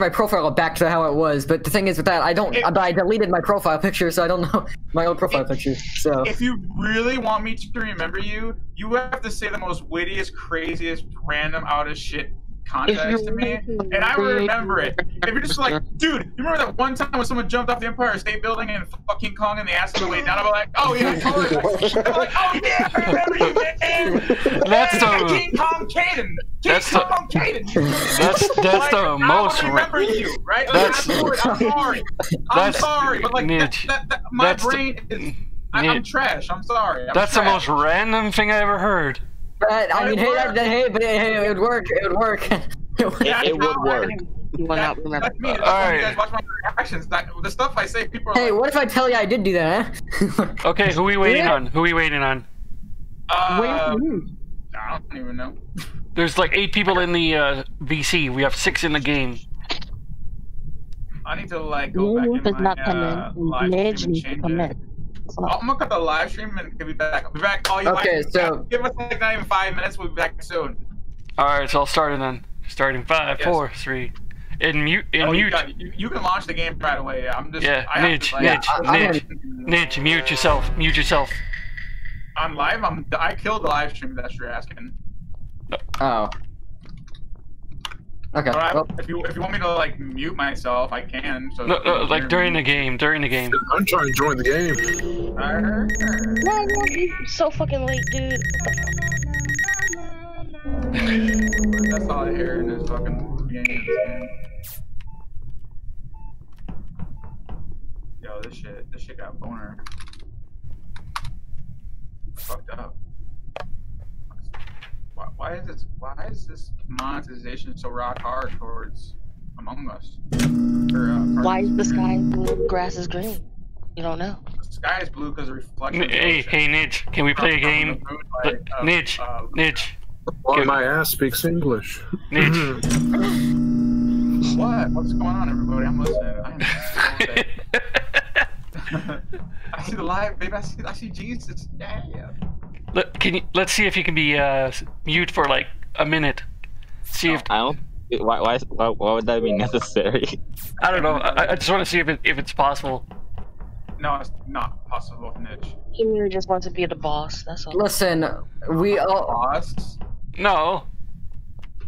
my profile back to how it was, but the thing is with that, I don't. If- but I deleted my profile picture, so I don't know my old profile If- picture. So If you really want me to remember you, you have to say the most wittiest, craziest, random, out of shit context to me, and I remember it. If you're just like, dude, you remember that one time when someone jumped off the Empire State Building and fucking Kong and they asked him to wait down? I'm like, oh yeah, totally. I'm like, oh yeah, I remember you, man. That's Yeah, the- King Kong Caden. King That's the- Kong Caden. That's that's Like, the most. I ra- remember you, right? Like, That's- afterward, I'm sorry. I'm That's- sorry, but like that, that, that, my that's the- is. I, I'm trash. I'm sorry. I'm That's the most random thing I ever heard. But I mean, hey, that, that- hey, but hey, it would work. It would work. It would- Yeah, It, it would work. You will not remember. That's me. That's All why right. you guys watch my reactions. That, the stuff I say, people are hey, like, what if I tell you I did do that? Huh? Okay, who we waiting Yeah. on? Who we waiting on? uh, Wait. I don't even know. There's like eight people in the uh, VC. We have six in the game. I need to like go back You in does my not come uh, in. live Midge stream and needs to change come it. in. Oh, I'm gonna cut the live stream and be back. I'll be back. All you Okay, like, so- give us like not even five minutes. We'll be back soon. All right, so I'll start it then. Starting five, Yes. four, three. In mute. In Oh, you, mute. got, you, you can launch the game right away. I'm just. Yeah, I have Midge, to, like, Midge, I- I'm Midge, Midge, mute yourself. Mute yourself. I'm live. I'm. I killed the live stream. That's what you're asking. oh. Okay. But I, Well, if you if you want me to like mute myself, I can. So No, no, like during me. the game. During the game. I'm trying to join the game. Alright. No, no, you're so fucking late, dude. What the That's all I hear in this fucking game. Yo, this shit, this shit got boner. Fucked up. Why, why is this? Why is this monetization so rock hard towards Among Us? Or, uh. Why is the sky blue, grass is green? You don't know. The sky is blue because of reflection. N- Hey, hey, Nidge, can we play a game? Like, uh, Nidge, uh, Nidge, Oh, Give- my ass speaks English. Nidge. What? What's going on, everybody? I'm listening. I am I see the live, baby. I see, I see Jesus. Yeah. Let, can you, let's see if you can be uh, mute for like a minute. See if I don't. Why, why, why, why would that be necessary? I don't know. I, I just want to see if it, if it's possible. No, it's not possible, Niche. He just wants to be the boss. That's all. listen, we all. Boss? No,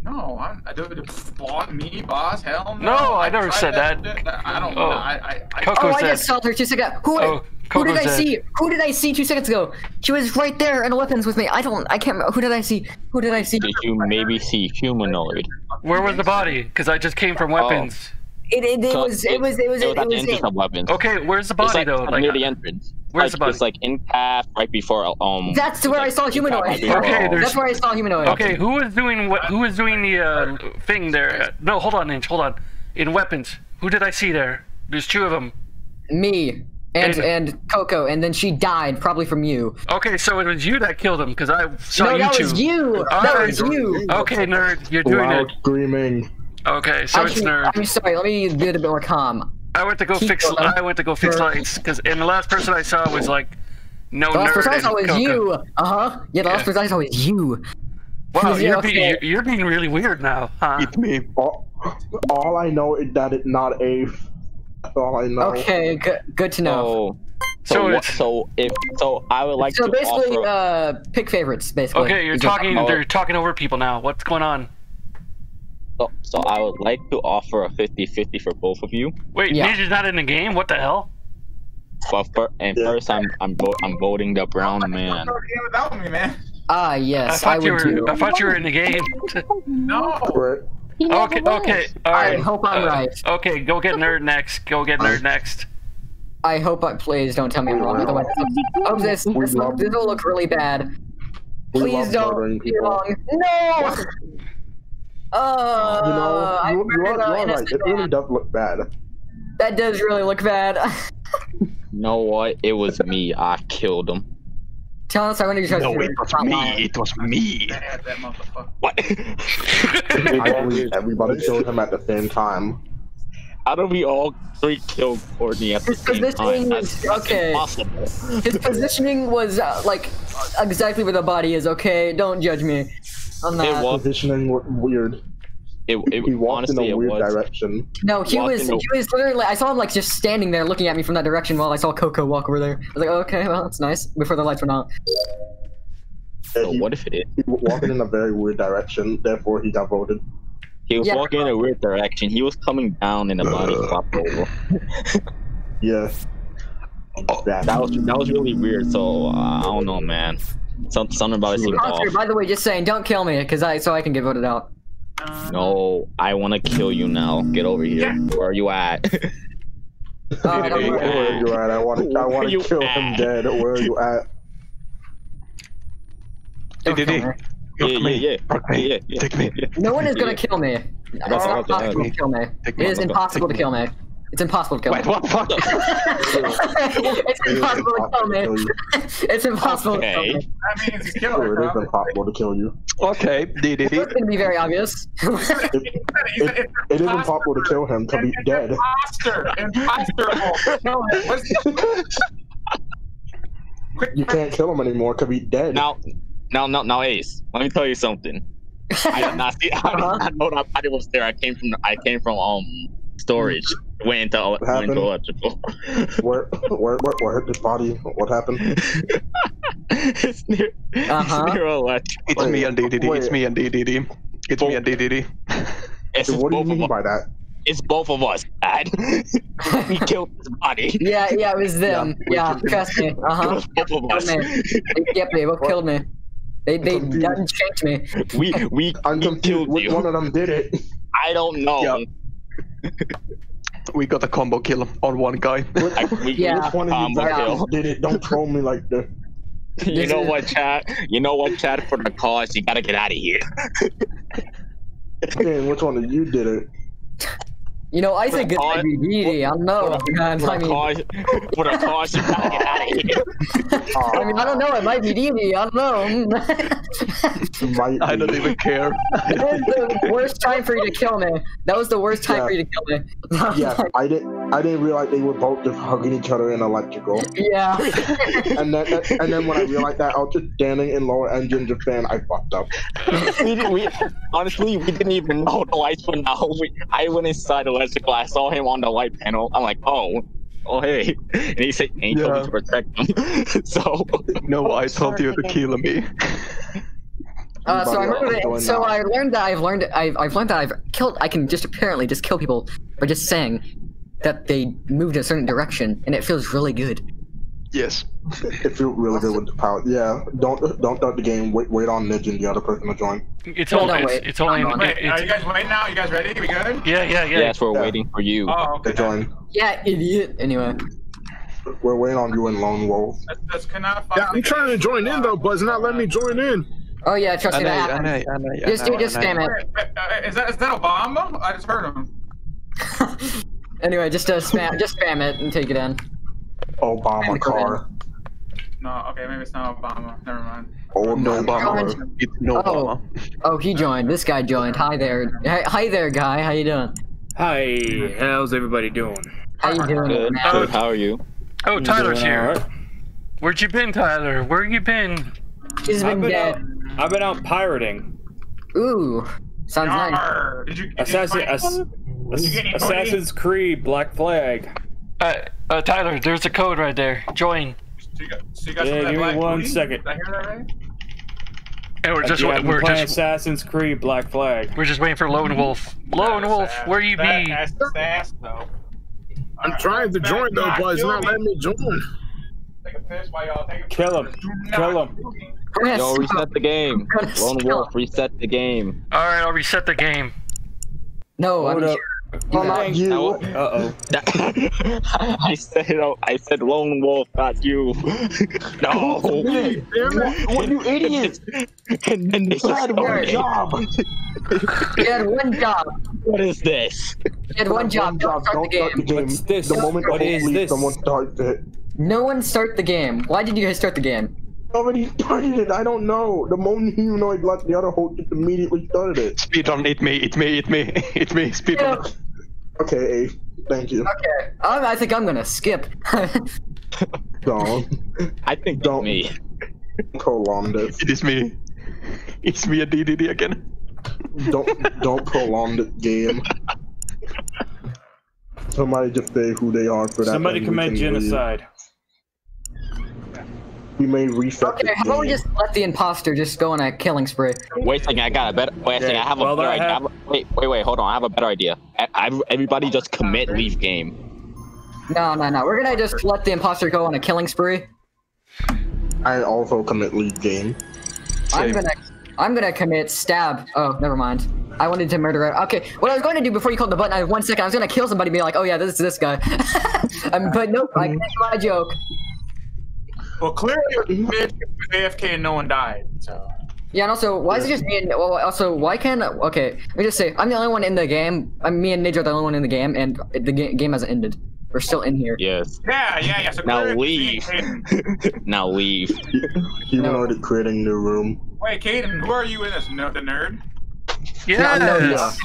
No, I'm. I do boss me, boss. Hell no. No, I never tried said that. shit. I don't. Oh. I. I. I Coco Oh, I said. just saw her two seconds. Who? Oh, who Coco did I said. see? Who did I see two seconds ago? She was right there in weapons with me. I don't. I can't. remember. Who did I see? Who did I see? Did you maybe see humanoid? Where was the body? Because I just came from oh. weapons. It, it, it So was. It was. It was. It It was at the was. entrance in- of weapons. Okay, where's the body like though? near the entrance. where's like, the It's like in path right before um. That's where I saw humanoid. Okay, That's where I saw humanoid. okay, who was doing what? Who was doing the uh, thing there? No, hold on, Inch. Hold on. In weapons, who did I see there? There's two of them. Me and And- and Coco, and then she died probably from you. Okay, so it was you that killed him because I saw no, you that two. was you. That Alright. was you. Okay, nerd, you're doing Loud it. screaming. Okay, so it's Actually, nerd. I'm sorry. Let me be a bit more calm. I went to go Keep fix. going. I went to go fix Sure. lights because, and the last person I saw was like, no The last nerd. person I saw was Coco. you. Uh huh. Yeah, the last Yeah. person I saw was you. Wow, Yeah, you're, okay. being, you're, you're being really weird now, huh? It's me. All, all I know is that it's not a. All I know. Okay, good. Good to know. So, so, So what, so if so, I would like so to So basically, offer. uh, pick favorites. Basically. Okay, you're talking. They're talking over people now. What's going on? So, so I would like to offer a 50-50 for both of you. Wait, Yeah. Ninja's not in the game. What the hell? But fir- and Yeah. first, I'm I'm vo- I'm voting the brown man. Game without me, man. Ah, I yes, thought I, you would were. too. I thought you were in the game. No. Right. Okay, was. okay, All right. I hope I'm Uh, right. Okay, go get nerd next. Go get nerd next. I hope I please don't tell me I'm wrong. Otherwise, oh, this this, love- this will look really bad. Please don't be wrong. No. Uh, You know, you, you are, you are right. It really man. does look bad. That does really look bad. You know what? It was me. I killed him. Tell us I want to No, it was me. It was me. Bad, that motherfucker. What? Everybody killed him at the same time. How do we all three kill Courtney at the same time? was- That's, that's okay. impossible. His positioning was uh, like exactly where the body is. Okay, don't judge me on that. It was. Positioning weird. It, it He walked in a weird was. direction. No, he Walked was in the- he was literally I saw him like just standing there looking at me from that direction while I saw Coco walk over there. I was like, oh, okay, well that's nice. Before the lights went out. So he, what if it is? he was walking in a very weird direction. Therefore, he got voted. He was Yeah. walking in a weird direction. He was coming down and the body flopped over. Yeah. That was that was really weird. So uh, I don't know, man. Some, something about it seemed off. Oscar, by the way, just saying, don't kill me, cause I so I can get voted out. Uh, No, I want to kill you now. Get over here. Where are you at? I don't Hey, worry. Where are you at? I want to. I want to kill him dead. Where are you at? Don't Did kill me. yeah, yeah, yeah, Fuck yeah, yeah, yeah. Take me. No one is gonna kill me. It's go, not go, possible go. to kill me. Take It me. is Go, go. impossible to kill me. It's impossible to kill me. Wait, what? Fuck. it's impossible to kill impossible to kill me. it's impossible to kill Okay. me. That means he's Sure, killer, it is impossible to kill you. Okay, DDD. It's gonna be very obvious. He said it, it's It is imposter. impossible to kill him to be It's dead. Imposter. Imposter. No, You can't kill him anymore to be dead. Now, now, now, now, Ace. Let me tell you something. I did not see. I did Uh-huh. not know that body was there. I came from. I came from um storage. Went into went happened? into electrical. Where, where, where, where hit this body? What happened? it's near. Uh-huh. It's near electrical. It's me and DDD. It's Wait. me and DDD. It's me and DDD. It's What do you mean by that? It's both of us. Dad. we killed his body. yeah, yeah, it was them. we Yeah, trust me. Uh It huh. was both of us. Me. They, yep, they both killed me. They they confused. done shanked me. we we, I'm we confused. killed Which you. one of them did it? I don't know. Yeah. We got a combo kill on one guy. Like, we, Yeah. Which one of Um, you guys did it? Don't troll me like this. You know what, Chad? You know what, Chad? For the cause, you gotta get out of here. Man, which one of you did it? You know, I think it might be Didi. I don't know. Man, For I the mean, cause, for the cause, you gotta get out of here. I mean, I don't know. It might be Didi. I don't know. Might I don't even care. That was the worst time for you to kill me. That was the worst time Yeah. for you to kill me. Yeah, I didn't. I didn't realize they were both just hugging each other in electrical. yeah. And then, and then when I realized that, I was just standing in lower engine Japan. I fucked up. we, didn't- we honestly we didn't even know the lights went out. We, I went inside the electrical. I saw him on the light panel. I'm like, oh, oh hey, and he said, and he told Yeah. me to protect him. so No, I told you to kill me. Uh, so I remember that, so? I learned that I've learned I've, I've learned that I've killed I can just apparently just kill people by just saying that they moved in a certain direction and it feels really good. Yes. It feels really good with the power. Yeah, don't don't start the game. Wait, wait on Nidge and the other person to join. It's No, only no, it's, wait. it's only I'm on. it- Wait, are you guys waiting now? You guys ready? We good? yeah yeah yeah. yes, we're Yeah. waiting for you. Oh, They okay. join. Yeah, idiot. Anyway. We're waiting on you and Lone Wolf. That's, that's cannot Yeah, I'm trying to join in though, but it's not letting me join in. Oh yeah, trust I me, know, I know. I know, I Just know, do, just I know. spam it. Wait, uh, is that is that Obama? I just heard him. Anyway, just uh, spam, just spam it and take it in. Obama car. No, okay, maybe it's not Obama. Never mind. Oh, No. Obama. It's no Oh. Obama. Oh, he joined. This guy joined. Hi there. Hi, hi there, guy. How you doing? Hi, how's everybody doing? How you doing, Good, man? good. How are you? Oh, Tyler's here. alright. Where'd you been, Tyler? Where you been? He's I've been been dead. out. I've been out pirating. Ooh, sounds nice. Did you? Did Assassin, you ass, find- ass- You getting Assassin's Creed Black Flag. Uh, uh, Tyler, there's a code right there. Join. So you got, so you got Yeah, some give me black one booty? second. Did I hear that right? And we're just yeah, wait- I've been we're playing just Assassin's Creed Black Flag. we're just waiting for Lone Wolf. Lone That's Wolf, ass. where you That- be? That's ass, though. I'm Alright, trying to join though, not but it's not letting me join. Take a piss while y'all take a Kill him. Kill him. kill me. Yo, reset the game. I'm Lone. Wolf, reset the game. All right, I'll reset the game. No, I'm Hold up. Oh, not you. Uh oh. I said, oh, I said Lone Wolf, not you. no. Hey, damn it. What you idiot? and then they You had one Sorry. job. You had one job. What is this? You had one job. Don't start the Don't start the game. game. What's this? The moment What the is host leaves, this? someone starts it. No one start the game. Why did you guys start the game? Already started it. I don't know. The moment you know it, like the other host just immediately started it. Speedrun, it me, it me, it me, it me, speedrun. Okay, Ace. Thank you. Okay. Um, I think I'm gonna skip. Don't I think Don't- me. prolong this. It is me. It's me and DDD again. don't don't prolong the game. Somebody just say who they are for that. Somebody and commit can leave. genocide. We may reset Okay, the how about we just let the imposter just go on a killing spree? Wait a second, I got a better. Wait a second, I have a well, better idea. have- I have a- Wait, wait, wait, hold on. I have a better idea. I, I, everybody just commit leave game. No, no, no. We're gonna just let the imposter go on a killing spree. I also commit leave game. I'm gonna, I'm gonna commit stab. Oh, never mind. I wanted to murder. her. Okay, what I was going to do before you called the button, I had one second. I was gonna kill somebody, and be like, oh yeah, this is this guy. um, but nope, I finished my joke. Well, clearly it was AFK and no one died. So Yeah, and also, why is it just me and well, also, why can't okay? Let me just say, I'm the only one in the game. I'm me and Ninja are the only one in the game, and the ga- game hasn't ended. We're still in here. Yes. yeah, yeah, yeah. So Now clearly it's me leave. and Caden. now leave. Humanoid creating new room. Wait, Caden, who are you in this? No, the nerd. Yeah, no, Yes.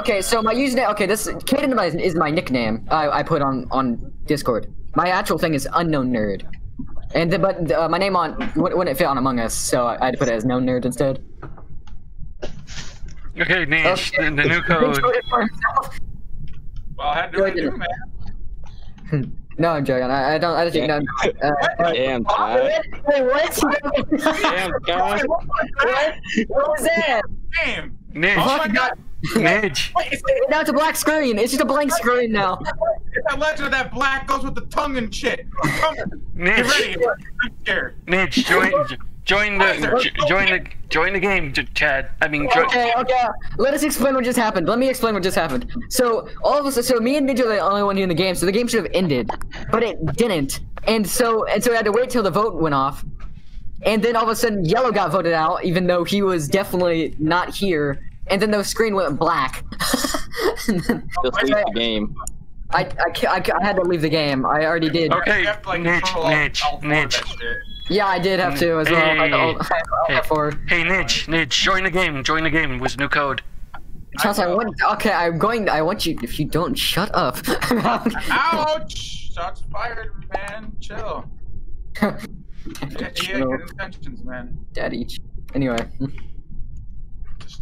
Okay, so my username. Okay, this Kaden is my- is my nickname. I, I put on on Discord. My actual thing is unknown nerd, and the, but uh, my name on wouldn't wouldn't fit on Among Us, so I, I had to put it as known nerd instead. Okay, Niche, Okay. the, the new code. Well, I had to Go do, ahead. man. No, I'm joking. I, I don't. I don't think no. Uh, Damn, oh, wait, what? Damn, Chad. what? What was that? Damn. Niche, Oh my god. Niche. Wait, it's, Now it's a black screen. It's just a blank screen now. it's that legend of that black goes with the tongue and shit. Come on, get ready. I'm scared. Niche, join, join the, join the, join the game, Chad. I mean, jo- Okay, okay. Let us explain what just happened. Let me explain what just happened. So all of us, so me and Ninja are the only one here in the game. So the game should have ended, but it didn't. And so and so we had to wait till the vote went off. And then all of a sudden, Yellow got voted out, even though he was definitely not here. And then the screen went black. And then Just leave the game. I, I, I, I had to leave the game. I already did. Okay, You have to, like, Niche, control all- Niche, all four of Niche. Yeah, I did have to as well. I had to- I had to- I had to forward. Hey, Niche, Niche, join the game, join the game with new code. Chance, I want. Okay, I'm going. I want you. If you don't shut up. Ouch! Shots fired, man. Chill. Yeah, yeah, good intentions, man. Daddy. Anyway.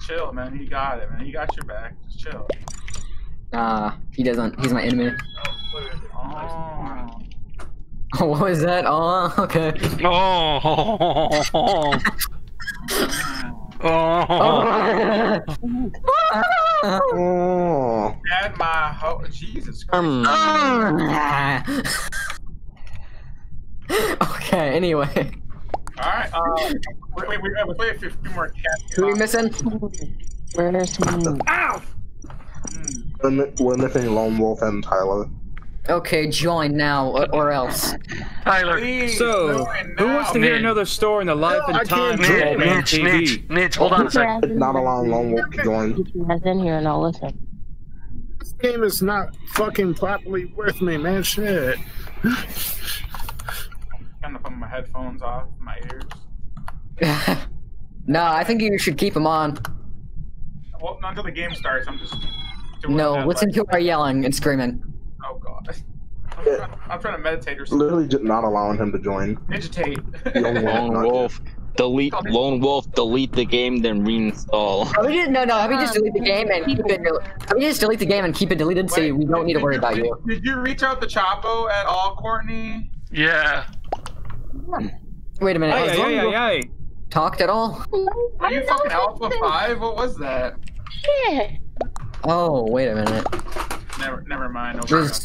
Just chill, man. He got it, man. He got your back. Just chill. Nah, he doesn't. He's my enemy. Oh. what was that? Oh, okay. Oh, oh, oh, Oh. Had my ho- Jesus Christ. Um, okay. Anyway, Alright, uh, wait, wait, wait, wait, wait for a few more cats. who are we missing? Where's me? Ow! We're, mi- we're missing Lone Wolf and Tyler. Okay, join now or, or else. Tyler. Please, So, who wants to hear Niche. another story in the life No, and can't times of Old Man Niche, Niche, TV? Niche, hold on a sec. It's not allowing Lone Wolf to join. Keep your ass in here and I'll listen. This game is not fucking properly with me, man. Shit. Trying to put my headphones off my ears. no, I think you should keep them on. Well, not until the game starts. I'm just. doing No, that, listen like- to our yelling and screaming. Oh god. I'm trying, I'm trying to meditate or something. Literally just not allowing him to join. Meditate. Lone Lone Wolf. Delete Lone Wolf. Delete the game, then reinstall. Have we just, no, no. Have we just delete the game and keep it? Have we just delete the game and keep it deleted so Wait, we don't need to did worry about you? Did you reach out to Chapo at all, Courtney? Yeah. Wait a minute. Ay, Has ay, Lone ay, Wolf ay, ay. talked at all? Are you fucking Alpha 5? What was that? Yeah. Oh, wait a minute. Never, never mind. Okay. There's-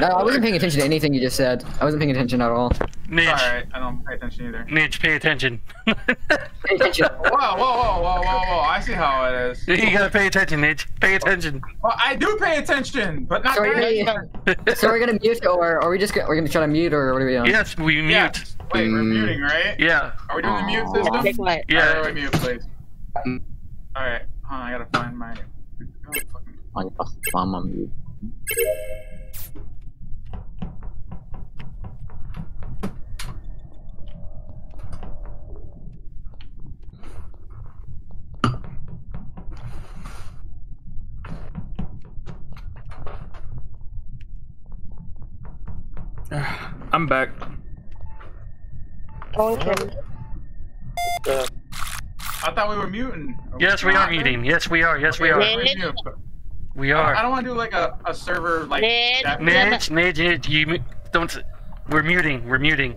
No, I wasn't paying attention to anything you just said. I wasn't paying attention at all. Niche, Alright, I don't pay attention either. Niche, pay attention. Pay attention. Whoa, whoa, whoa, whoa, whoa, whoa. I see how it is. you gotta pay attention, Niche. Pay attention. Well, I do pay attention, but not So we're that. gonna, so we're gonna mute, or are we just gonna, we're gonna try to mute, or what are we doing? Yes, we mute. Yeah. Wait, we're Mm. muting, right? Yeah. Are we doing the mute Aw. system? Take my Yeah. Alright, wait, mute, please. Alright, hold on, I gotta find my. Oh, fucking- I'm on mute. I'm back. phone cam. I thought we were muting. Yes, we are muting. Yes, we are. Yes, we are. Okay, we're I don't want to do like a, a server like. Ned, that- Midge, Midge, Midge, you don't. We're muting. We're muting.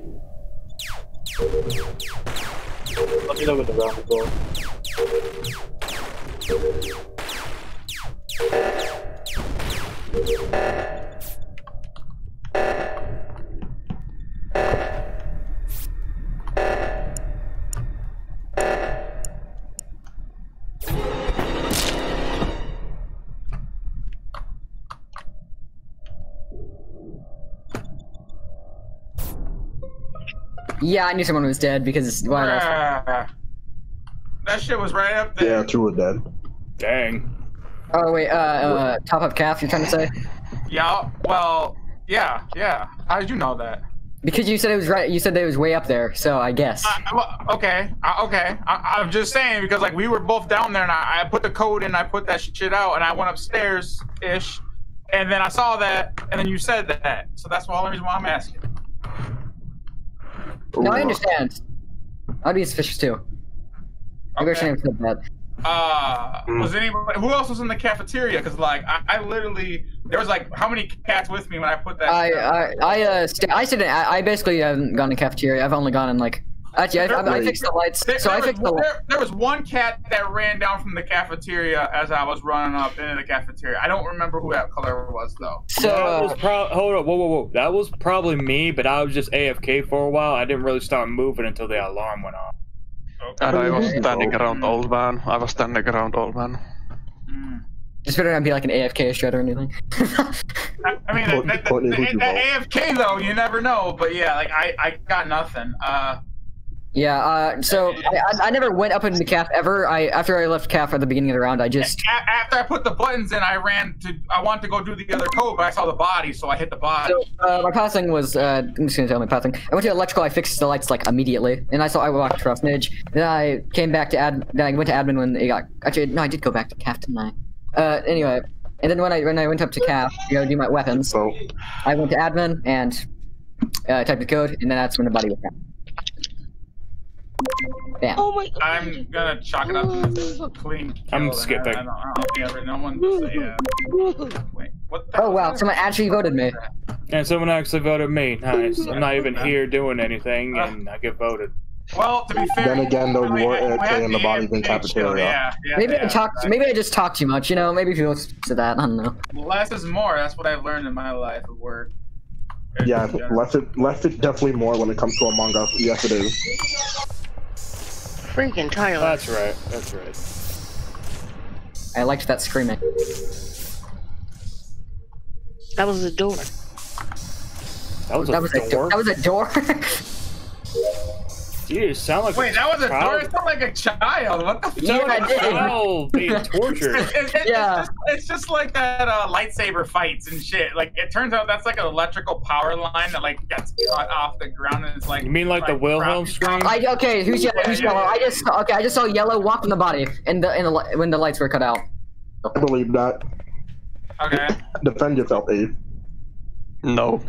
Let me know when the round is over. Yeah, I knew someone was dead because why else? That shit was right up there. Yeah, two are dead. Dang. Oh wait, uh, uh, top up caf. You're trying to say? Yeah. Well. Yeah. Yeah. How did you know that? Because you said it was right. You said that it was way up there, so I guess. I, well, okay. I, okay. I, I'm just saying because like we were both down there and I, I put the code in. I put that shit out and I went upstairs ish, and then I saw that and then you said that. So that's the only reason why I'm asking. No, I understand. I'd be suspicious too. Maybe I Okay. shouldn't have said that. Uh, was anybody? Who else was in the cafeteria? Because like I, I literally there was like how many cats with me when I put that. I, shit? I, I, uh, st- I said I, I basically haven't gone to cafeteria. I've only gone in like. Actually, I, I, I fixed the lights. There, So I there fixed was, the. there, there was one cat that ran down from the cafeteria as I was running up into the cafeteria. I don't remember who that color was though. So that was uh, pro- hold up, whoa, whoa, whoa. That was probably me, but I was just AFK for a while. I didn't really start moving until the alarm went off. And I was standing around old man. I was standing around old man. Just better not be like an AFK shred or anything. I, I mean, Courtney- the, the, Courtney, the, the? AFK though, you never know. But yeah, like I, I got nothing. Uh, yeah. Uh, so I, I, I never went up into the caf ever. I after I left caf at the beginning of the round, I just. after I put the buttons in, I ran to. I wanted to go do the other code, but I saw the body, so I hit the body. So, uh, my passing was, uh, I'm just gonna tell my passing. I went to electrical, I fixed the lights like immediately, and I saw I walked across Midge. Then I came back to ad, then I went to admin when it got, actually, no, I did go back to caf, didn't I? Uh, anyway, and then when I, when I went up to caf, to go do my weapons, So I went to admin and, uh, typed the code, and then that's when the body was found. Bam. Oh my god. I'm gonna chalk it up to this clean. kill, I'm skipping. I, don't, I don't think ever, no one. Yeah. Uh, wait, what the Oh hell wow, someone actually voted me. that? And someone actually voted me. Nice. I'm not even here doing anything, uh, and I get voted. Well, to be fair. Then again, though, you we were had- we AFK and the body's in cafeteria. Yeah, yeah, Maybe I yeah, talked, right. maybe I just talked too much, you know, maybe if you people to that, I don't know. Less is more. That's what I've learned in my life of work. yeah, less it less it definitely more when it comes to Among Us. Yes, it is. Freaking Tyler. That's right. That's right. I liked that screaming. That was a door. That was a That was a door. door. That was a door. You sound like Wait, a that was a child. door. It sounded like a child. What the? You sound Yeah, like I a did. child being It's, tortured. it's, it's, Yeah. just, it's just like that uh, lightsaber fights and shit. Like it turns out that's like an electrical power line that like gets cut off the ground and it's like. You mean like the Wilhelm scream? I okay. Who's yellow? Who's Yeah, yeah, yellow? I yeah, just okay. I just saw yellow walk in the body, and the in the when the lights were cut out. I believe that. Okay. Defend yourself, Abe. No.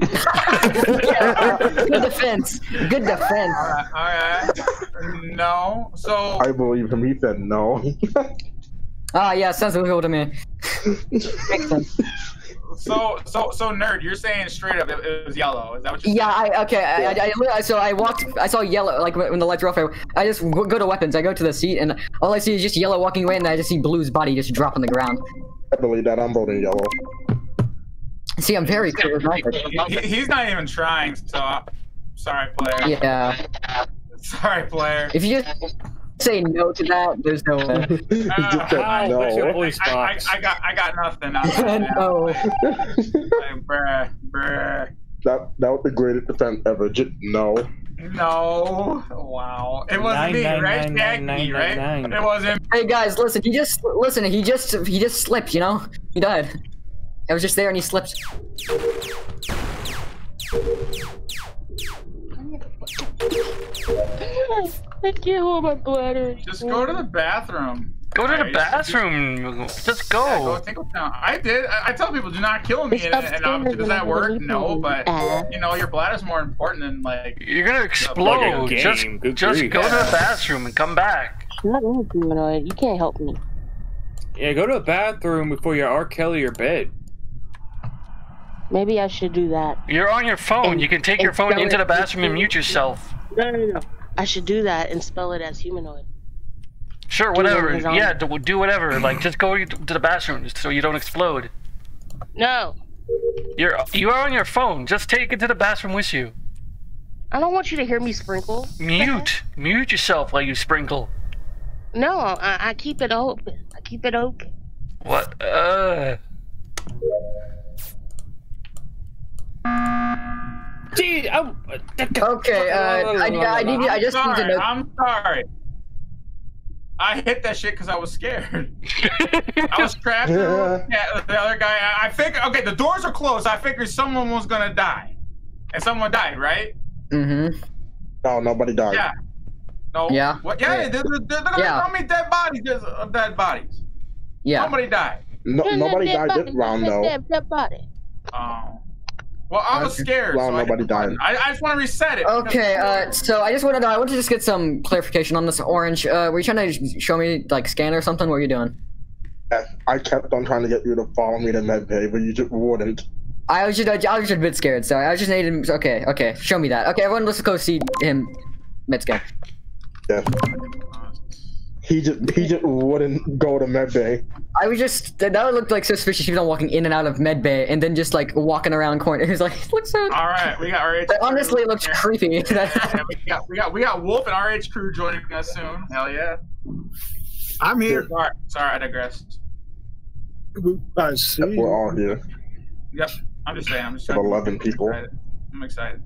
Yeah, Good defense. Good defense. All right. All right. No. So. I believe him. He said no. Ah, yeah, sounds illegal to me. Makes sense. So, so, so, nerd, you're saying straight up it, it was yellow. Is that what you're Yeah, I okay. I, I, I, so I walked. I saw yellow. Like when the lights were off, I, I just go to weapons. I go to the seat, and all I see is just yellow walking away, and I just see blue's body just drop on the ground. I believe that. I'm voting yellow. See, I'm very charismatic. saying? He, he's not even trying, so. Sorry, player. Yeah. Sorry, player. If you just say no to that, there's no way. he just uh, said Ow, where's your no. voice I, I. I got, I got nothing. out of that now. no. Like, bruh, bruh. That that was the greatest defense ever. Just no. No. Wow. It wasn't Nine, me, nine, right? nine, Shaggy, nine, right? nine, nine. It wasn't. Hey guys, listen. He just listen. He just he just slipped. You know, he died. I was just there and he slipped. I can't hold my bladder. Just go to the bathroom. Go to the bathroom. Just Yeah, go go. take a. I did. I, I tell people do not kill me, and, and obviously does that work? No, but uh. you know your bladder's more important than like. You're gonna explode. a Just, good just grief. go to the bathroom and come back. Shut up, humanoid. You can't help me. Yeah, go to the bathroom before you R. Kelly your bed. Maybe I should do that. You're on your phone. And- You can take your phone into the bathroom and mute yourself. No, no, no. I should do that and spell it as humanoid. Sure, Do it on whatever. Yeah, do, do whatever. Like, just go to the bathroom so you don't explode. No, You're you are on your phone. Just take it to the bathroom with you. I don't want you to hear me sprinkle. Mute, mute yourself while you sprinkle. No, I, I keep it open. I keep it open. What? Uh. Dude, I'm. Okay, uh, I, I, need, I I'm just need to know. I'm sorry. I hit that shit because I was scared. I was trapped. Yeah. Yeah, the other guy. I, I figured. Okay, the doors are closed. I figured someone was gonna die, and someone died, right? Mm-hmm. No, nobody died. Yeah. No. Yeah. What? Yeah. They're, they're, they're Yeah. tell me dead bodies. There's uh, dead bodies. Yeah. Somebody died. No, nobody died body, this round though. Dead, dead body. Oh. Well, I was scared. Well, so nobody hit the button. died. I, I just want to reset it. Okay, uh, so I just want to know. I want to just get some clarification on this orange. Uh, were you trying to show me like scan or something? What are you doing? I kept on trying to get you to follow me to medbay, but you just wouldn't. I was just, I was just a bit scared, so I was just needing. Okay, okay, show me that. Okay, everyone, let's go see him. Mid scan. Yes. He just he just wouldn't go to medbay. I was just that that looked like suspicious. He was on walking in and out of med bay, and then just like walking around corners. Like, it looks so. All right, we got RH. But honestly, it looks Yeah. creepy. Yeah, we got we got we got Wolf and RH crew joining us soon. Hell yeah. I'm here. Sorry, sorry, I digressed. I see. We're all here. Yep, I'm just saying. I'm just Of trying to- 11 people. excited. I'm excited.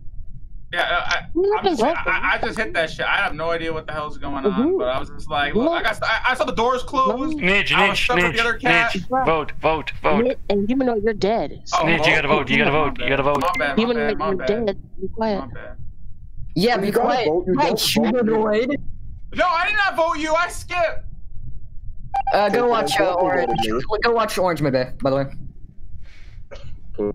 Yeah, uh, I, I'm just, I, I just hit that shit. I have no idea what the hell's going on, Mhm. but I was just like, look, I got, I, I saw the doors closed. Nidge, I was Nidge, stuck with the other cat. Nidge. Vote, vote, vote. Mid- And humanoid, you're dead. Oh, Nidge, you gotta vote. You gotta vote. You gotta vote. My bad. My humanoid, bad. My you're bad. dead. Be quiet. My bad. yeah, You be gotta quiet. vote, you Right, don't vote. humanoid. No, I did not vote you. I skipped. Uh, go watch uh, Orange. me. Go watch Orange Mid Bay. By the way.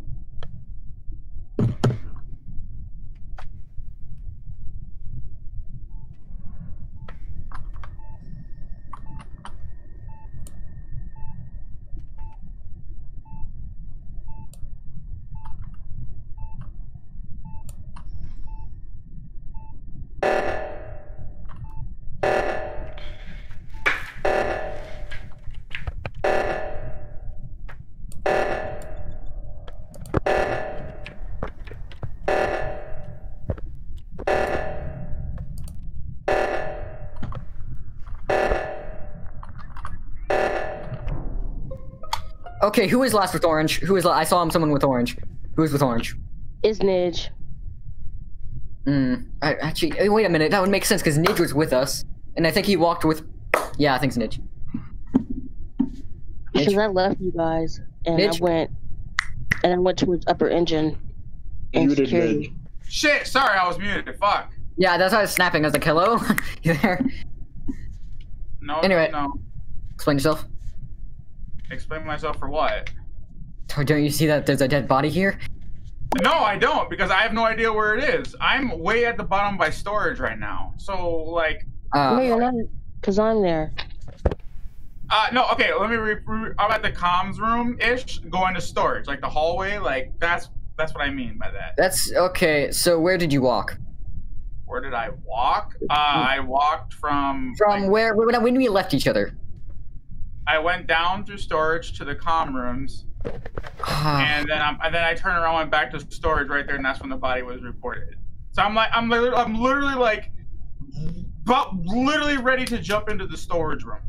Okay, who is last with Orange? Who is? La- I saw him. Someone with Orange. Who is with Orange? Is Nidge. Hmm. I, actually, wait a minute. That would make sense because Nidge was with us, and I think he walked with. Yeah, I think it's Nidge. Because I left you guys and Mitch? I went and I went towards upper engine and You did security. Shit, sorry, I was muted. Fuck. Yeah, that's why I was snapping. I was like, "Hello, you there?" No, Anyway. no. Explain yourself. Explain myself for what? Don't you see that there's a dead body here? No, I don't because I have no idea where it is. I'm way at the bottom by storage right now. So like, Uh, no, you're not. Because I'm there. uh, no, okay. Let me. Re- re- I'm at the comms room ish, going to storage, like the hallway. Like that's that's what I mean by that. that's okay. So where did you walk? Where did I walk? Uh, I walked from. From like, where? When, when we left each other? I went down through storage to the comm rooms, Ah, and then I'm, and then I turned around, and went back to storage right there, and that's when the body was reported. So I'm like, I'm literally, I'm literally like, but literally ready to jump into the storage room.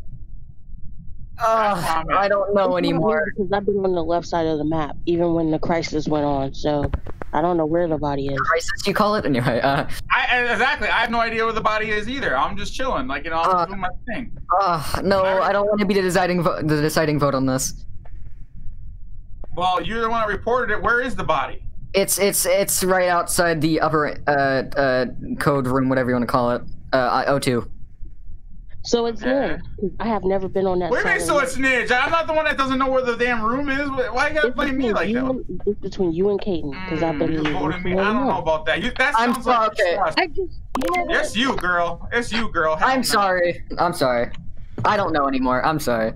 Ah, I don't know anymore. Because I've been on the left side of the map, even when the crisis went on. So I don't know where the body is. Crisis, you call it? Anyway, uh, I I- exactly. I have no idea where the body is either. I'm just chilling, like you know, I'm Uh, doing my thing. ah, no, I don't want to be the deciding vo- the deciding vote on this. Well, you're the one that reported it. Where is the body? It's it's it's right outside the upper uh uh code room, whatever you want to call it. Uh, O2. So it's Yeah. Nidge. I have never been on that What do you side. mean? So it's Nidge. I'm not the one that doesn't know where the damn room is. Why you gotta It's blame me like you that? It's between you and Kaden, because I've been. Mm, you're voting me. I don't know about that. You, that I'm sounds sorry, like okay. trust. I just, you know what? It's you, girl. It's you, girl. Hell I'm no. sorry. I'm sorry. I don't know anymore. I'm sorry.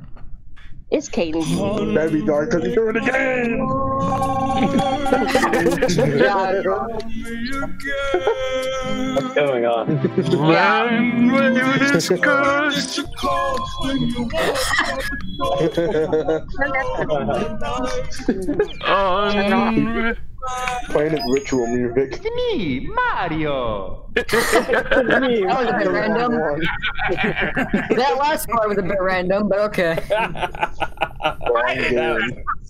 It's Kaden's. Baby dog, because you're doing the game. What's going on? Playing his ritual music. me, Mario. that was a bit random. that last part was a bit random, but okay.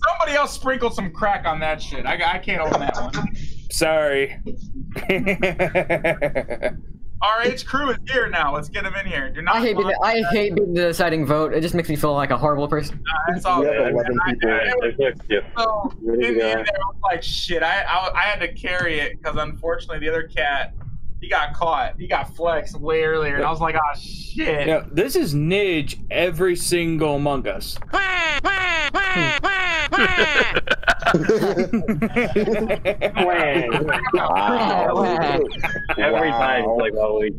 Somebody else sprinkled some crack on that shit. I, I can't open that one. Sorry. RH crew is here now. Let's get them in here. You're not. I hate being, lying. I hate being the deciding vote. It just makes me feel like a horrible person. That's all We good. have 11 people. So in the end, I was like, shit. I, I I had to carry it because unfortunately the other cat, he got caught. He got flexed way earlier, and I was like, oh shit. Now, this is Nidge every single Among Us. Wow. Every time, like always.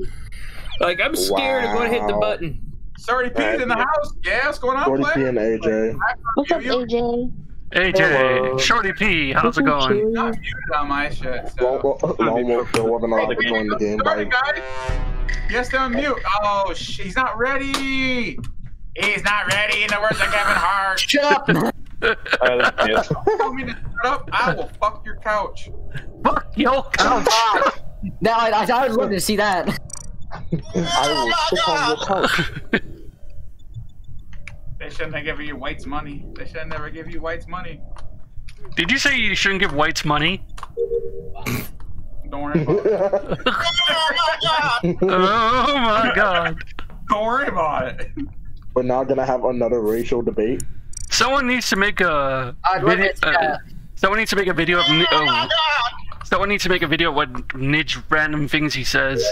like, I'm scared to go and hit the button. Sorry, P's in the house. Yeah, what's going on, Shorty P player? and AJ. What's up, AJ? AJ, Shorty P, how's it going? Not muted on my shit. Long, So. long Wolf still wasn't allowed to join the game Sorry, guys. Yes, they're on mute. Oh, sh- he's not ready. He's not ready. In the words of Kevin Hart. Shut up! Alright, let's do it. Tell me to shut up. I will fuck your couch. Fuck your couch. Now I, I, I would love to see that. I will sit on your couch. They shouldn't have given you whites money. They should never give you whites money. Did you say you shouldn't give whites money? Don't worry about it. Oh my god. Don't worry about it. We're now gonna have another racial debate. Someone needs to make a I'd video. Uh, someone needs to make a video of. Ni- Oh, someone needs to make a video of what Nidge random things he says.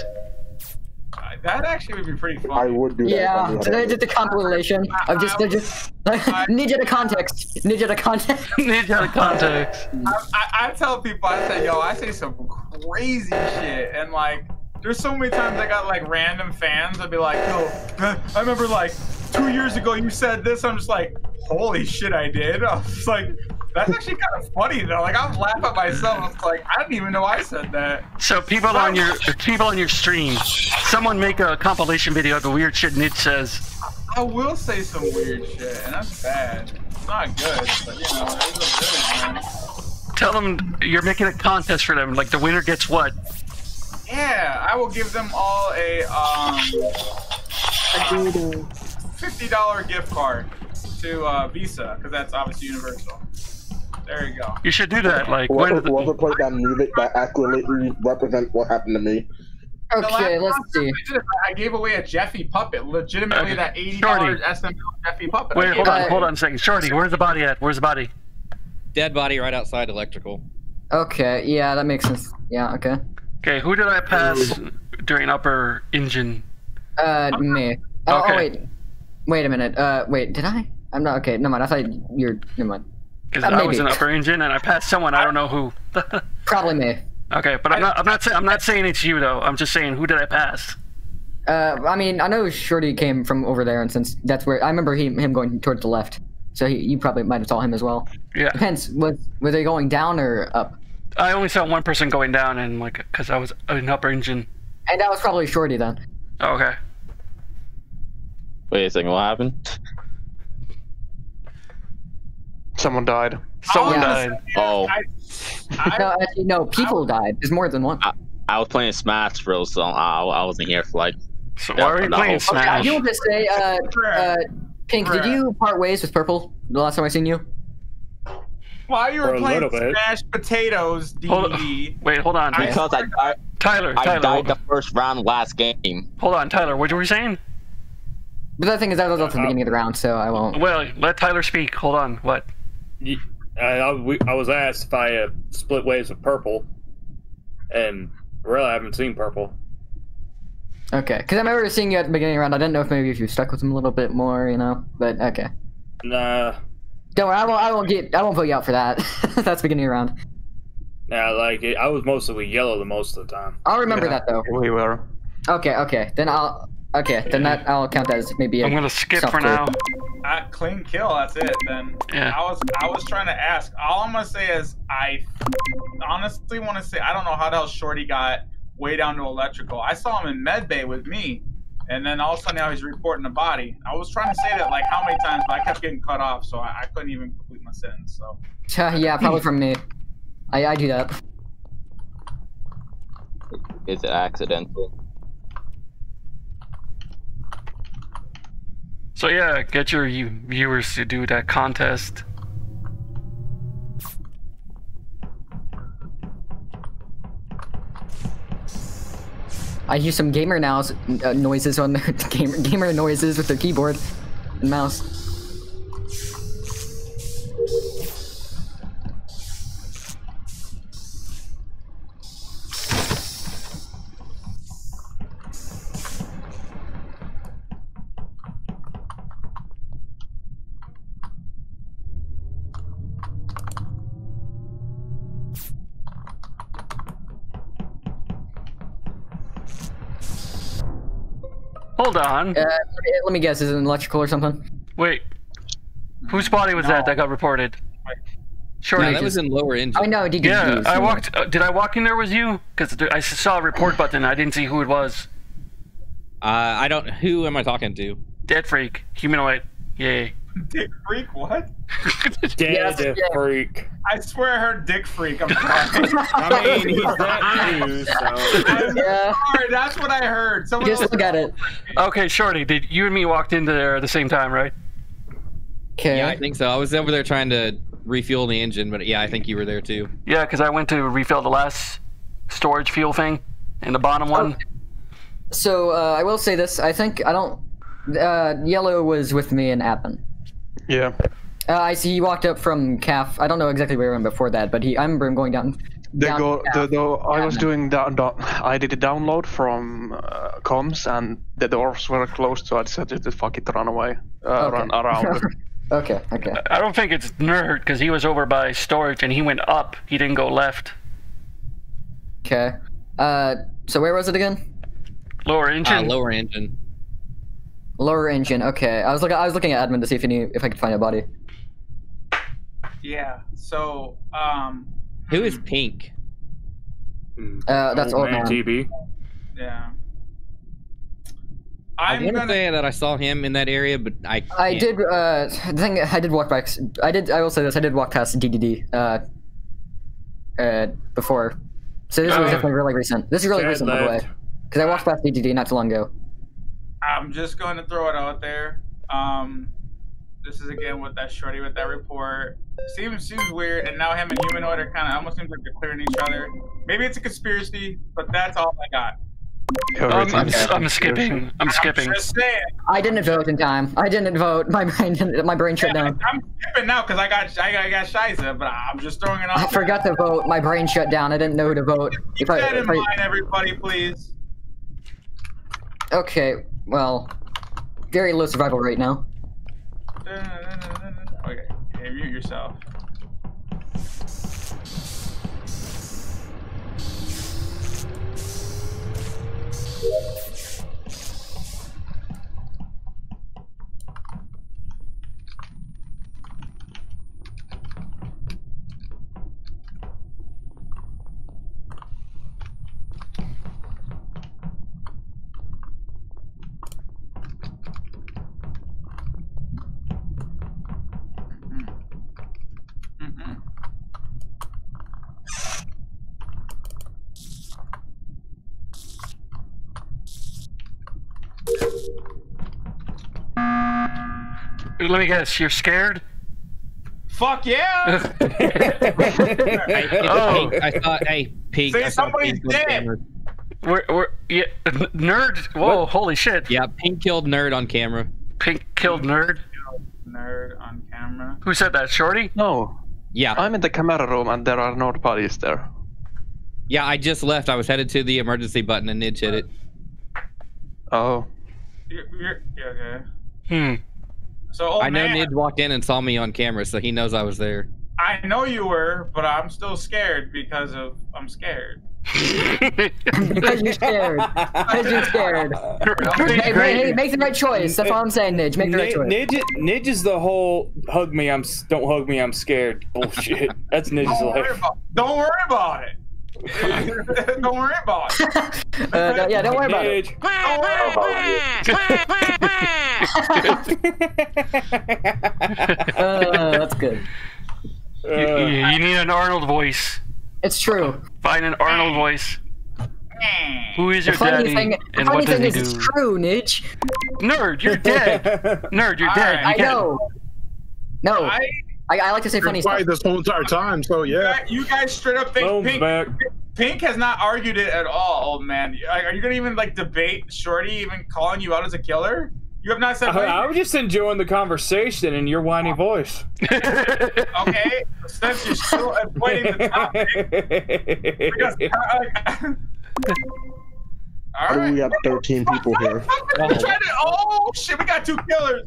That actually would be pretty fun. I would do that. if I Yeah, knew how to today edit. just a compilation of just, they're just, ninja to context, ninja to context. Nidge out of context. I, I, I tell people, I say, yo, I say some crazy shit, and like, there's so many times I got like random fans. I'd be like, yo, I remember like two years ago you said this. I'm just like, holy shit, I did. I was like, that's actually kind of funny though. Like, I laugh at myself. It's like, I didn't even know I said that. So people on your people on your stream, someone make a compilation video of the weird shit Nidge says. I will say some weird shit, and that's bad. It's not good, but you know, it is what it is, man. Tell them you're making a contest for them. Like the winner gets what? Yeah, I will give them all a um a fifty dollar gift card to uh, Visa because that's obviously universal. There you go. You should do that. Like when Whoever, whoever played that music that accurately represents what happened to me. Okay, let's see. I did it, I gave away a Jeffy puppet, legitimately Okay. that eighty dollars Shorty. SML Jeffy puppet. Wait, hold on, away. hold on a second. Shorty, where's the body at? Where's the body? Dead body right outside electrical. Okay, yeah, that makes sense. Yeah, okay. Okay, who did I pass during upper engine? Uh, me. Oh, Okay. oh, wait. Wait a minute. Uh, wait, did I? I'm not, okay, never mind. I thought you're, never mind. Because Uh, I was an upper engine and I passed someone. I don't know who. Probably me. okay, but I'm not. I'm not. Say, I'm not saying it's you though. I'm just saying who did I pass? Uh, I mean, I know Shorty came from over there, and since that's where I remember he, him going towards the left, so he, you probably might have saw him as well. Yeah, Depends. Was were they going down or up? I only saw one person going down and like because I was an upper engine. And that was probably Shorty then. Oh, okay. Wait a second, what happened? Someone died. Someone Yeah. died. Oh, I, I, No, actually, no. People died. There's more than one. I was playing Smash Bros, so I, I wasn't here for like. So why are we no. playing Okay, Okay, I Smash? do want to say, uh, uh, Pink, did you part ways with Purple the last time I seen you? while you were playing. Smash Potatoes Hold DVD, Wait, hold on. Because I, I, Tyler, I Tyler, died the first round last game. hold on, Tyler. What were you saying? But the thing is, that was at the beginning of the round, so I won't. Well, let Tyler speak. Hold on. What? Ye- I, I, we- I was asked if I uh, split ways with Purple, and really I haven't seen Purple. Okay, because I remember seeing you at the beginning round. I didn't know if maybe if you stuck with him a little bit more, you know. But okay. Nah. Don't worry, I won't. I won't get. I won't vote you out for that. That's beginning round. Yeah, like it, I was mostly with yellow the most of the time. I'll remember Yeah, that though. We were. Okay, okay. Then I'll. Okay, then that I'll count that as maybe. i I'm gonna skip for now. Uh, clean kill. That's it. Then Yeah. I was I was trying to ask. All I'm gonna say is I honestly want to say I don't know how the hell Shorty got way down to electrical. I saw him in med bay with me, and then all of a sudden now he's reporting a body. I was trying to say that like how many times, but I kept getting cut off, so I, I couldn't even complete my sentence. So yeah, probably from me. I I do that. Is it accidental? So yeah, get your viewers to do that contest. I hear some gamer nows, uh, noises on the gamer gamer noises with their keyboard and mouse. Hold on. Uh, let me- guess, is it an electrical or something? Wait. Whose body was that that got reported? Shorty. No, that was in lower engine. I know. Did you? yeah, I walked. Uh, did I walk in there with you? Because I saw a report button. I didn't see who it was. Uh, I don't. Who am I talking to? Dead freak, humanoid. Yay. Dick freak, what? Dead yeah. freak. I swear I heard dick freak. I'm sorry. I mean, he's that too, so. Yeah. sorry. That's what I heard. Someone Just else- look at it. Okay, Shorty. Did you and me walked into there at the same time, right? Okay. Yeah, I think so. I was over there trying to refuel the engine, but yeah, I think you were there too. Yeah, because I went to refill the last storage fuel thing, in the bottom one. So uh, I will say this. I think I don't. Uh, Yellow was with me in admin. Yeah. Uh, I see he walked up from caf. I don't know exactly where he went before that, but he. I remember him going down. They down go. The, the, I was Yeah. doing that. I did a download from uh, comms, and the doors were closed, so I decided to fuck it, run away, uh, Okay. run around. okay. Okay. I don't think it's nerd because he was over by storage and he went up. He didn't go left. Okay. Uh, so where was it again? Lower Uh, engine. lower engine. Lower engine. Okay. I was looking. I was looking at admin to see if he knew if I could find a body. Yeah. So, um, Who is pink? Uh, that's old man. TB. yeah. I I'm want to gonna. say that I saw him in that area, but I. I can't. did. Uh, the thing I did walk back. I did. I will say this. I did walk past DDD. Uh, uh, before. So this was definitely really recent. This is really Chad recent, by the way, because I walked past DDD not too long ago. I'm just going to throw it out there. Um, this is again with that shorty with that report. Seems seems weird, and now him and humanoid are kind of almost seems like they're clearing each other. Maybe it's a conspiracy, but that's all I got. Um, I'm, Everything. I'm skipping. I'm skipping. Just saying. I didn't vote in time. I didn't vote. My brain. didn't- My brain shut Yeah, down. I'm skipping now because I got I got, I got Shiza, but I'm just throwing it out. I forgot to vote. My brain shut down. I didn't know who to vote. Keep If I, that in if I, mind, everybody, please. okay. Well, very low survival rate now. Okay, hey, mute yourself. Let me guess. You're scared? Fuck yeah! Hey, Oh. pink. I thought, hey, pink. Say somebody's pink dead. We're, we're yeah, nerd. Whoa, What? holy shit! Yeah, pink killed nerd on camera. Pink killed nerd. Nerd on camera. Who said that? Shorty? No, Yeah, I'm in the camera room, and there are no bodies there. yeah. I just left. I was headed to the emergency button and Nidge hit it. Oh. You're, you're, you're okay. Hmm. So, old I know man, Nid walked in and saw me on camera, so he knows I was there. I know you were, but I'm still scared because of I'm scared. because you're scared. Because you're scared. Great, Hey, hey, make the right choice. That's all I'm saying, Nidge. Make the right choice. Nidge, Nidge is the whole hug me, I'm don't hug me, I'm scared bullshit. That's Nidge's Don't worry life. about, don't worry about it. Don't worry about it. Uh, no, yeah, don't worry about it. Nidge. Uh, that's good. You, you- you need an Arnold voice. It's true. Find an Arnold voice. Who is The your funny daddy thing, the and funny what does thing he is, it's true, Nidge. Nerd, you're dead. Nerd, you're dead. You I can't- know. No, I, I, I like to say funny stuff. this whole entire time, so yeah. you guys straight up think Bones Pink, back. Pink has not argued it at all, old man. Like, Are you gonna even like debate Shorty even calling you out as a killer? You have not said. I, I was just enjoying the conversation and your whiny voice. okay, since you're still avoiding the topic, because uh, all Why do right. we have 13 people here? I'm to- oh shit, we got two killers.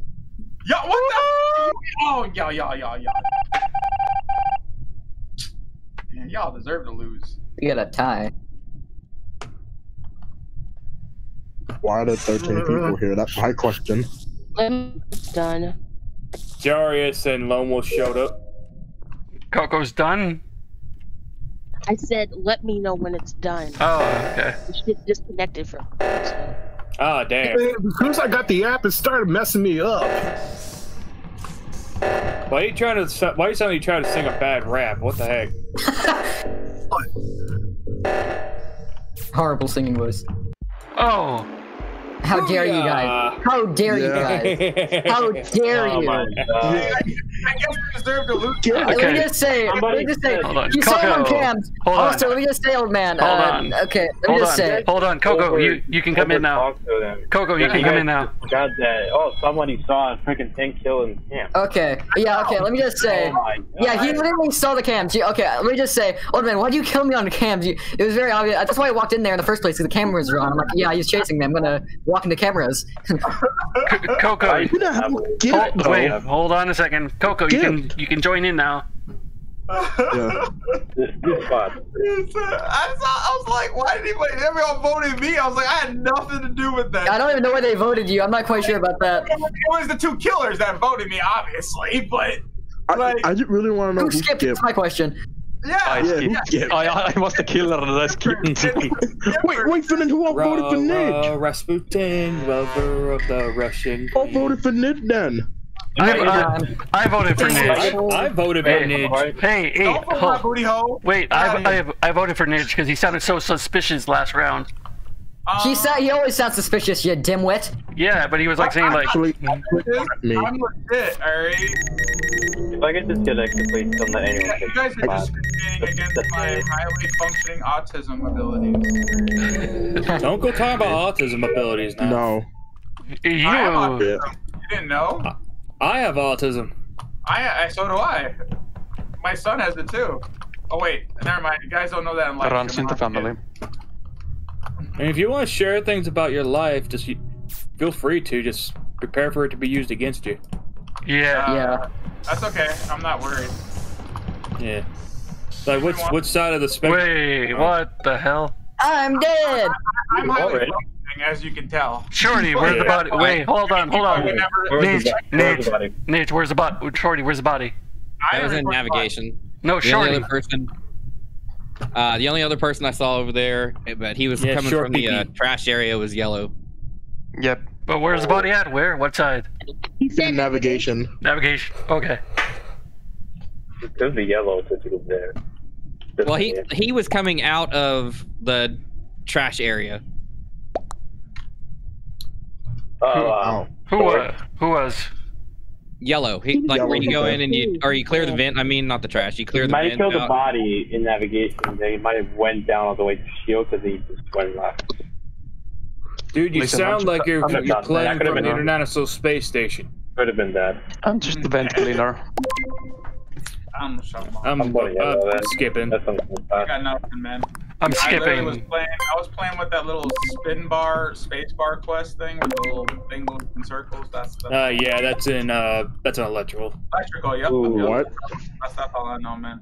Yo, what the? Oh, y'all, y'all, y'all, y'all. Man, y'all deserve to lose. We got a tie. Why are there 13 people here? That's my question. It's done. Jarius and Lomo showed up. Coco's done. I said, let me know when it's done. Oh, okay. The shit disconnected from. So. Ah, damn. And because I got the app, it started messing me up. Why are you trying to? Why are you suddenly trying to sing a bad rap? What the heck? Horrible singing voice. Oh. How dare you guys? How dare you guys? How dare Oh you? my I, I guess we deserve to lose. Let me just say, let me just say, Hold on. you saw him on cams. Hold on. Also, let me just say, old man. Hold uh, on. Okay, let me Hold just on. say. Hold on, Coco. Over- You you can come in now. Talk to them. Coco, you can come in now. God, that. Oh, somebody saw a freaking thing killing him. Okay, yeah, okay, let me just say. Oh Yeah, he literally saw the cams. You- Okay, let me just say, old man, why do you kill me on the cams? You, it was very obvious. That's why I walked in there in the first place, because the cameras were on. I'm like, yeah, he's chasing me. I'm gonna walk into cameras. Coco. Who the hell get Hold, though? wait, hold on a second. Coco, you can you can join in now. Yeah. This, this spot. I, saw, I was like, why did anybody, everyone voted me? I was like, I had nothing to do with that. I don't even know why they voted you. I'm not quite sure about that. It was the two killers that voted me, obviously, but I, like, I just really want to know Who who skipped? skipped. That's my question. Yeah, Yeah, who yeah. skipped? I, I was the killer that's killing me. Wait, wait, Finn, who all voted for Ra- Nid? Rasputin, lover of the Russian. All voted for Nid then. I, Every I, time. I voted for I, Nidge. I voted for Hey, Nidge. Hey, hey, Don't vote for my hold- booty hole. wait! I, I, I voted for Nidge because he sounded so suspicious last round. He um, sa- he always sounds suspicious, you dimwit. Yeah, but he was like saying like, Actually, me. I'm legit, alright? If I get disconnected, please don't let anyone Yeah, you guys are my spot. discriminating against my highly functioning autism abilities. Don't go talking about autism abilities now. No. you. I have Yeah. You didn't know? I have autism. I, I so do I. My son has it too. Oh wait, never mind. You guys don't know that in life. Runs in the family. And if you want to share things about your life, just feel free to. Just prepare for it to be used against you. Yeah. Yeah. That's okay. I'm not worried. Yeah. Like which which side of the spectrum? Wait, what the hell? I'm dead. I'm highly Already. as you can tell. Shorty, where's the body? Wait, hold on, hold on. would never. Where's the Nidge, bo- where's the Nidge, body? Nidge, where's the body? Shorty, where's the body? I That was in navigation. No, The only Shorty. other person. Uh, the only other person I saw over there, but he was Yeah, coming short from the uh, trash area, was yellow. Yep. But where's the body at? Where? What side? He said navigation. Navigation. Okay. It could be yellow since he was there. Well, he he was coming out of the trash area. Oh, wow. Wow. Who uh, who was? Yellow. He like when you go in and you or you clear the vent. I mean, not the trash. You clear He the might have vent. killed the body in navigation. Then he might have went down all the way to shield because he just went left. Dude, you Listen, sound I'm like you're, you're done. playing That could've from the been- International Space Station. Could have been that. I'm just the vent cleaner. I'm shut up. I'm, I'm voting yellow. uh, skipping. That's something. I got nothing, man. I'm skipping. I was skipping. playing. I was playing with that little spin bar, space bar quest thing with the little thing going in circles. That's the Uh, yeah, that's in uh, that's an electrical. electrical. Yep. Ooh, yep. what? That's that's all I know, man.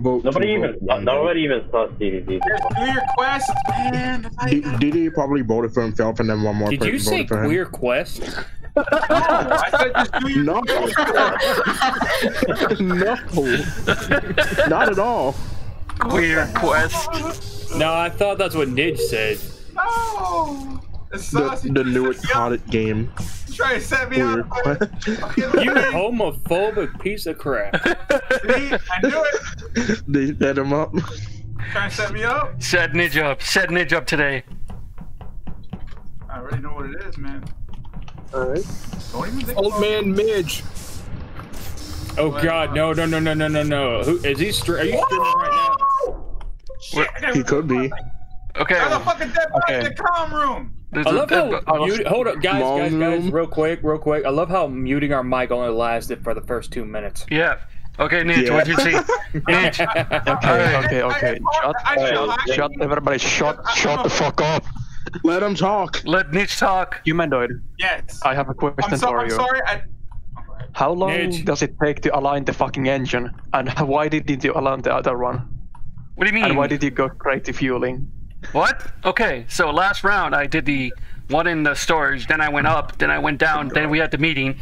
Vote Nobody even vote nobody even saw DDD. Just do your quest, man. That's how you day. gotta D- Diddy probably voted for himself, and then one more Did you say voted for him. queer quest? know. I said just do your No. no, not at all. Weird quest. No, I thought that's what Nidge said. Oh, no. The, saucy. the You newest trying to game. set me up? You trying to set me Queer up? You homophobic piece of crap. See, I knew it. they set him up. Trying to set me up? Set Ninja up. Set Ninja up today. I already know what it is, man. Alright. Don't even think Old man Midge. Oh God, no, no, no, no, no, no, no. Who is he? Stre- are you streaming right now? Shit, He could be. Okay. There's a fucking dead body in the comm room. There's I a love how mute- hold up, guys, guys, guys, room. real quick, real quick. I love how muting our mic only lasted for the first two minutes. Yeah. Okay, Ninja, Yeah. what'd you see? Ninja. Okay, Alright. okay, okay. Shut, I- I- shut, shut, everybody, shut, shut the fuck up. Let him talk. Let Ninja talk. Humanoid, Yes. I have a question I'm, so, for I'm you. sorry. I, How long Nidge. does it take to align the fucking engine? And why didn't you align the other one? What do you mean? And why did you go straight to fueling? What? Okay, so last round I did the one in the storage, then I went up, then I went down, then we had the meeting,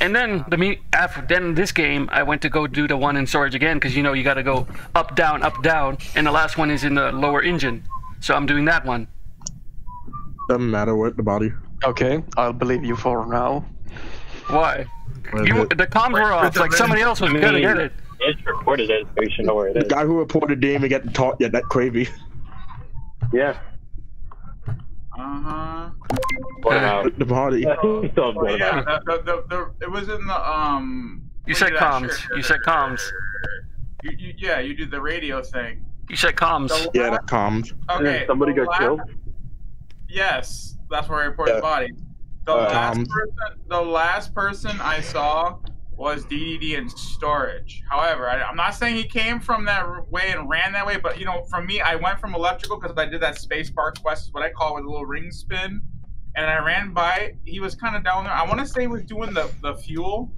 and then the meet after then this game I went to go do the one in storage again because you know you got to go up down up down, and the last one is in the lower engine, so I'm doing that one. Doesn't matter what the body. Okay, I'll believe you for now. Why? Where's You the comms were off, like somebody else was gonna get it. It's recorded it, so you should know where it The is. guy who reported didn't even get to talk yet. That crazy. Yeah. uh huh. What about? The body. Still Well, yeah, the, the, the, the, it was in the um. You said comms. shit- You said comms. You, you, yeah, you did the radio thing. You said comms. The Yeah, la- that comms. Okay. somebody got la- killed? Yes, that's where I reported Yeah. the body. The Uh, last Um, person, the last person I saw was DDD in storage. However, I, I'm not saying he came from that way and ran that way, but you know, from me, I went from electrical because I did that space bar quest, what I call with a little ring spin, and I ran by. He was kind of down there. I want to say he was doing the the fuel,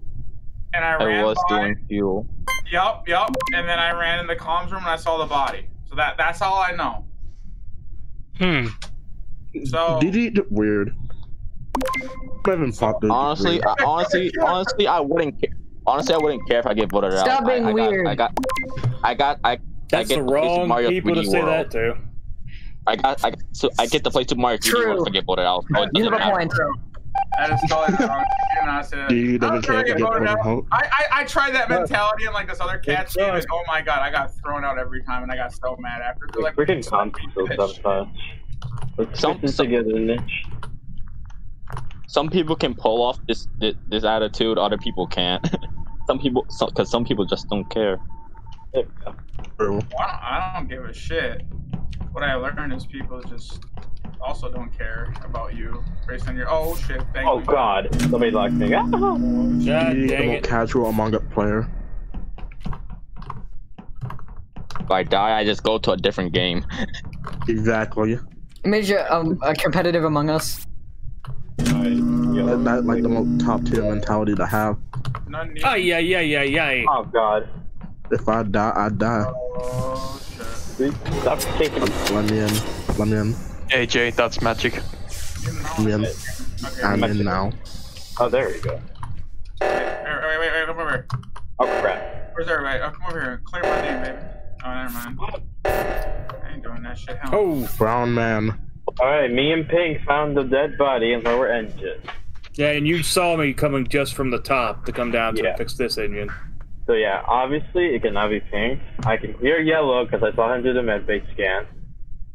and I ran I was by. doing fuel. Yup, yup. And then I ran in the comms room and I saw the body. So that that's all I know. Hmm. So Did he? Weird. I haven't thought this. Honestly, I, honestly, honestly, I wouldn't care. Honestly, I wouldn't care if I get voted out. Stop being I, I weird. Got, I got, I got, I. That's I the get to wrong Mario people to 3D say World. that to. I got, I, so I get to play Super Mario 3D True. World if I get voted out. So it You doesn't have a matter. point. that is totally wrong. You're not. Do you I don't care care I if get you get voted voted out. out? I, I I tried that mentality in like this other cat's It game, and oh my god, I got thrown out every time, and I got so mad after. They're like, Freaking "Son of a sometimes. Let's Some- put this some- together, Niche. Some people can pull off this this, this attitude. Other people can't. some people, because some people just don't care. There we go. True. Well, I, don't, I don't give a shit. What I learned is people just also don't care about you based on your oh shit. Thank Oh you. god, somebody locked me. Ah! God Diddy dang the more it. casual Among Us player. If I die, I just go to a different game. Exactly. Major, um, a competitive Among Us. That, that's like the most top tier mentality to have. None Oh yeah, yeah, yeah, yeah. Oh god. If I die, I die. Oh shit. Stop taking Let me in. Let me in. AJ, that's magic. You know Let me in. Okay. I'm in now. Oh, there we go. Wait, wait, wait, wait, come over here. Oh crap. Where's everybody? Oh, come over here. Clear my name, baby. Oh, never mind. I ain't doing that shit. Hell. Oh Brown man. Alright, me and Pink found the dead body in lower engine. yeah, and you saw me coming just from the top to come down to Yeah. fix this engine. So yeah, obviously it cannot be Pink. I can hear yellow because I saw him do the medbay scan.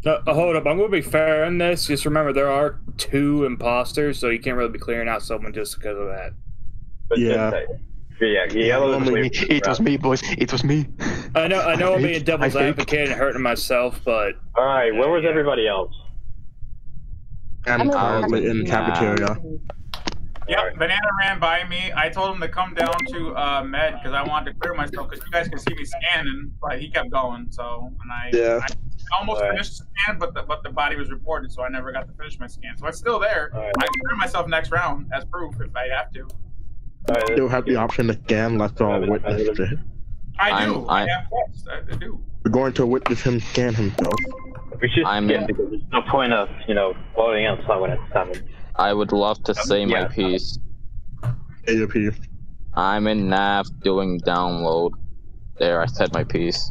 No, uh, hold up, I'm gonna be fair in this. Just remember there are two imposters, so you can't really be clearing out someone just because of that. But Yeah. just say- yeah, yellow is Only me. It was me, boys. It was me. I know, I know, I'm I being think- devil's advocate and hurting myself, but Alright, where was Yeah. everybody else? And I'm currently in Nah. cafeteria. Yep, Banana ran by me. I told him to come down to uh, med because I wanted to clear myself because you guys could see me scanning, but he kept going. So and I, Yeah. I almost Alright. finished the scan, but the but the body was reported, so I never got to finish my scan. So it's still there. Alright. I can clear myself next round as proof if I have to. Alright, You'll have the option to scan let's all witness it. I do. I'm- I, I- have quest. I, I do. We're going to witness him scan himself. We should I'm skip in- because there's no point of, you know, voting outside when it's seven. I would love to say my Yeah. piece. AOP. I'm in nav doing download. There, I said my piece.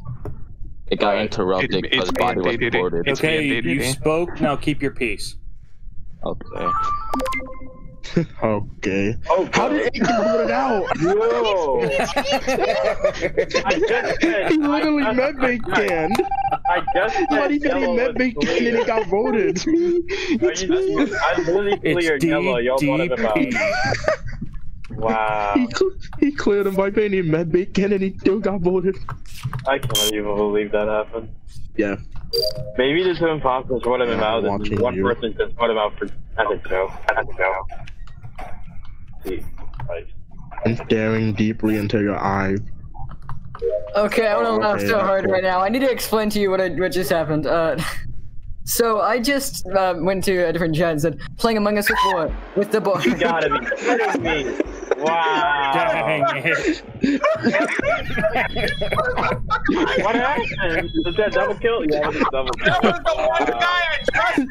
It got Alright. interrupted It's- because it's body was. It's Okay, and you spoke. Now keep your peace. Okay. Okay. Oh, How did it get voted out? Yo! I just said, He literally I, medbay scanned. I just said Somebody said he yellow was medbay scanned and it got voted. Are you just, I literally It's cleared yellow. Y'all voted him out. DDP. Wow. He, cl- he cleared him by paying him medbay scanned and he still got voted. I can't even believe that happened. Yeah. Maybe the two imposters voted him Yeah, out, and watching one you. person just voted him out for as a joke. As a joke. See, like, I'm staring deeply into your eyes. Okay, I don't know laugh Okay, so hard cool. right now. I need to explain to you what I, what just happened. Uh, so I just uh, went to a different chat and said, "Playing Among Us with what? With the boy." you gotta be kidding me! Wow. Dang it. What happened? Was that double kill? Yeah, it was a double kill. That was the one Wow. guy I trusted.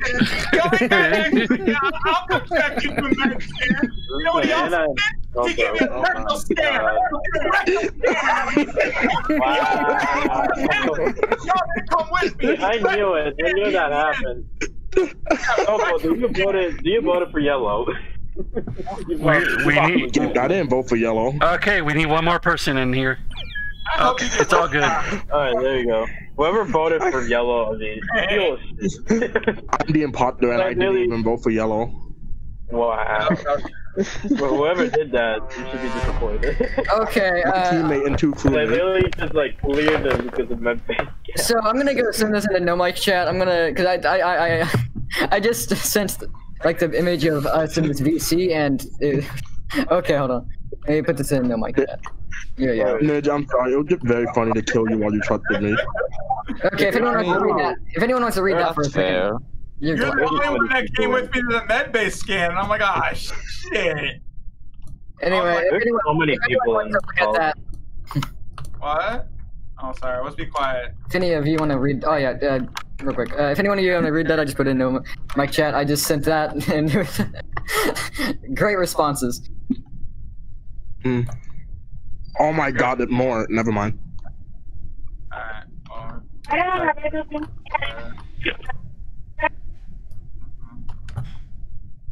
The only guy I actually. I'll come check you from that scan. Nobody else Man, I- he gave me a Oh, rectal my scan. Wow. Y'all didn't come with me. I knew it. I knew that happened. Oh, do you voted? Do you voted for yellow? We, we need. I didn't vote for yellow. Okay, we need one more person in here. I hope you get It's all good. All right, there you go. Whoever voted for yellow, I mean, steal shit. I'm the imposter and I didn't Really? even vote for yellow. wow. Well, whoever did that, you should be disappointed. okay, uh, teammate and two They crewmates. literally just like cleared them because of Memphis. so I'm gonna go send this into no mic chat. I'm gonna, cause I, I, I, I, I just sent like the image of us in this VC and. It, okay, hold on. Let me put this in no mic chat. Yeah, yeah. Nidge, I'm sorry. It would get very funny to kill you while you trusted me. Okay, if anyone wants to read that, if anyone wants to read that for a second, you're You're the only one that came with me to the medbay scan, and I'm like, ah, shit. Anyway, if There's anyone, so many people in to this look at call. that, What? Oh, sorry. Let's be quiet. if any of you want to read, oh yeah, uh, real quick. Uh, if anyone of you want to read that, I just put it into my chat. I just sent that, and great responses. Hmm. Oh my god, it more. Never mind. Alright. Well, I don't have everything.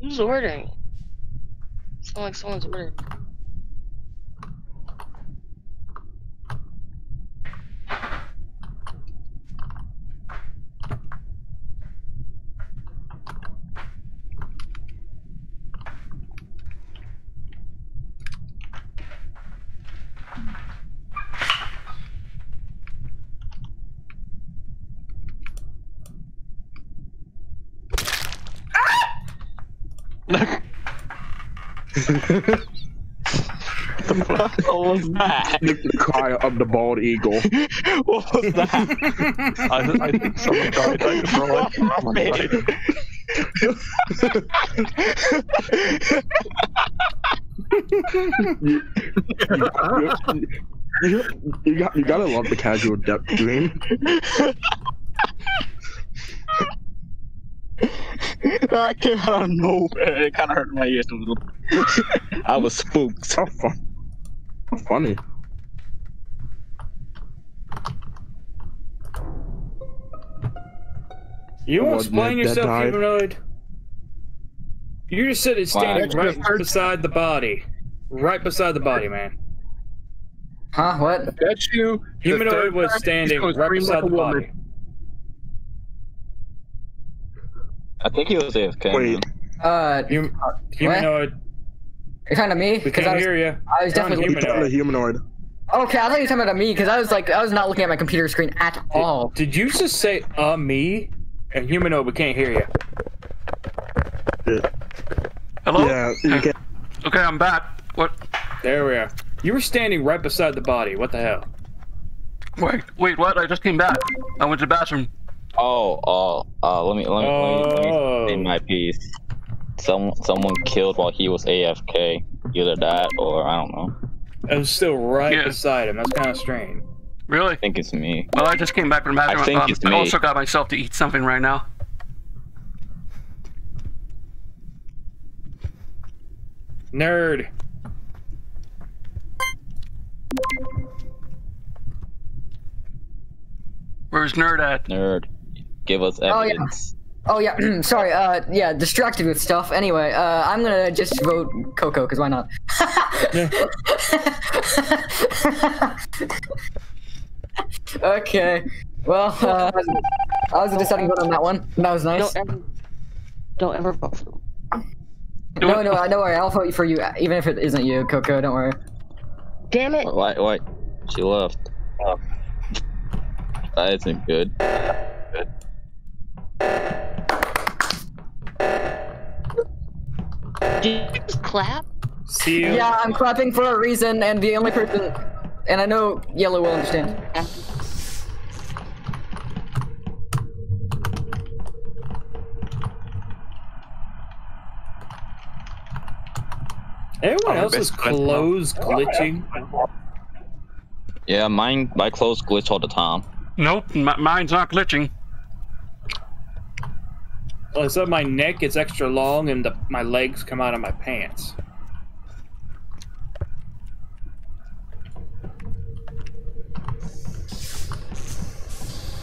Who's ordering? Sounds like someone's ordering. What was that? The, the cry of the bald eagle. What was that? I, I think someone died. I don't know what someone died. you, you, you, got, you gotta love the casual depth dream. that came out of nowhere. It kind of hurt my ears a little. I was spooked. So fun. How funny. You won't explain yourself, died? humanoid. You just said it's standing Wow. right beside the body. Right beside the body, man. Huh? What? That's you. The Humanoid third was standing right beside the woman. body. I think he was AFK. Wait. man. Uh, Hum- humanoid. you're talking to me? We Because can't I was, hear you. I was definitely. He's talking to humanoid. Okay, I thought you were talking about me because I was like, I was not looking at my computer screen at all. Did you just say uh me? And humanoid, we can't hear you. Yeah. Hello? Yeah, you can. Okay, I'm back. What? There we are. You were standing right beside the body. What the hell? Wait, wait, what? I just came back. I went to the bathroom. Oh, oh, uh, let me let me, let me, let me say my piece. Some someone killed while he was AFK. Either that or I don't know. I was still right Yeah. beside him. That's kind of strange. Really? I think it's me. Well, I just came back from the bathroom. I think Um, it's I me. also got myself to eat something right now. Nerd. Where's Nerd at? Nerd, give us Oh, yeah. Oh yeah, sorry. Uh, yeah, distracted with stuff. Anyway, uh, I'm gonna just vote Coco because why not? okay. Well, uh, I was deciding to vote on that one. That was nice. Don't ever, don't ever vote for No, no, don't worry. I'll vote for you, even if it isn't you, Coco. Don't worry. Damn it! Why? Why? She left. Oh. That isn't good. Good. Did you just clap? See you. Yeah, I'm clapping for a reason, and the only person, and I know Yellow will understand. Everyone Oh, else's best clothes glitching. Yeah, mine. My clothes glitch all the time. Nope, m- mine's not glitching. Well, it's up my neck. It's extra long, and the, my legs come out of my pants.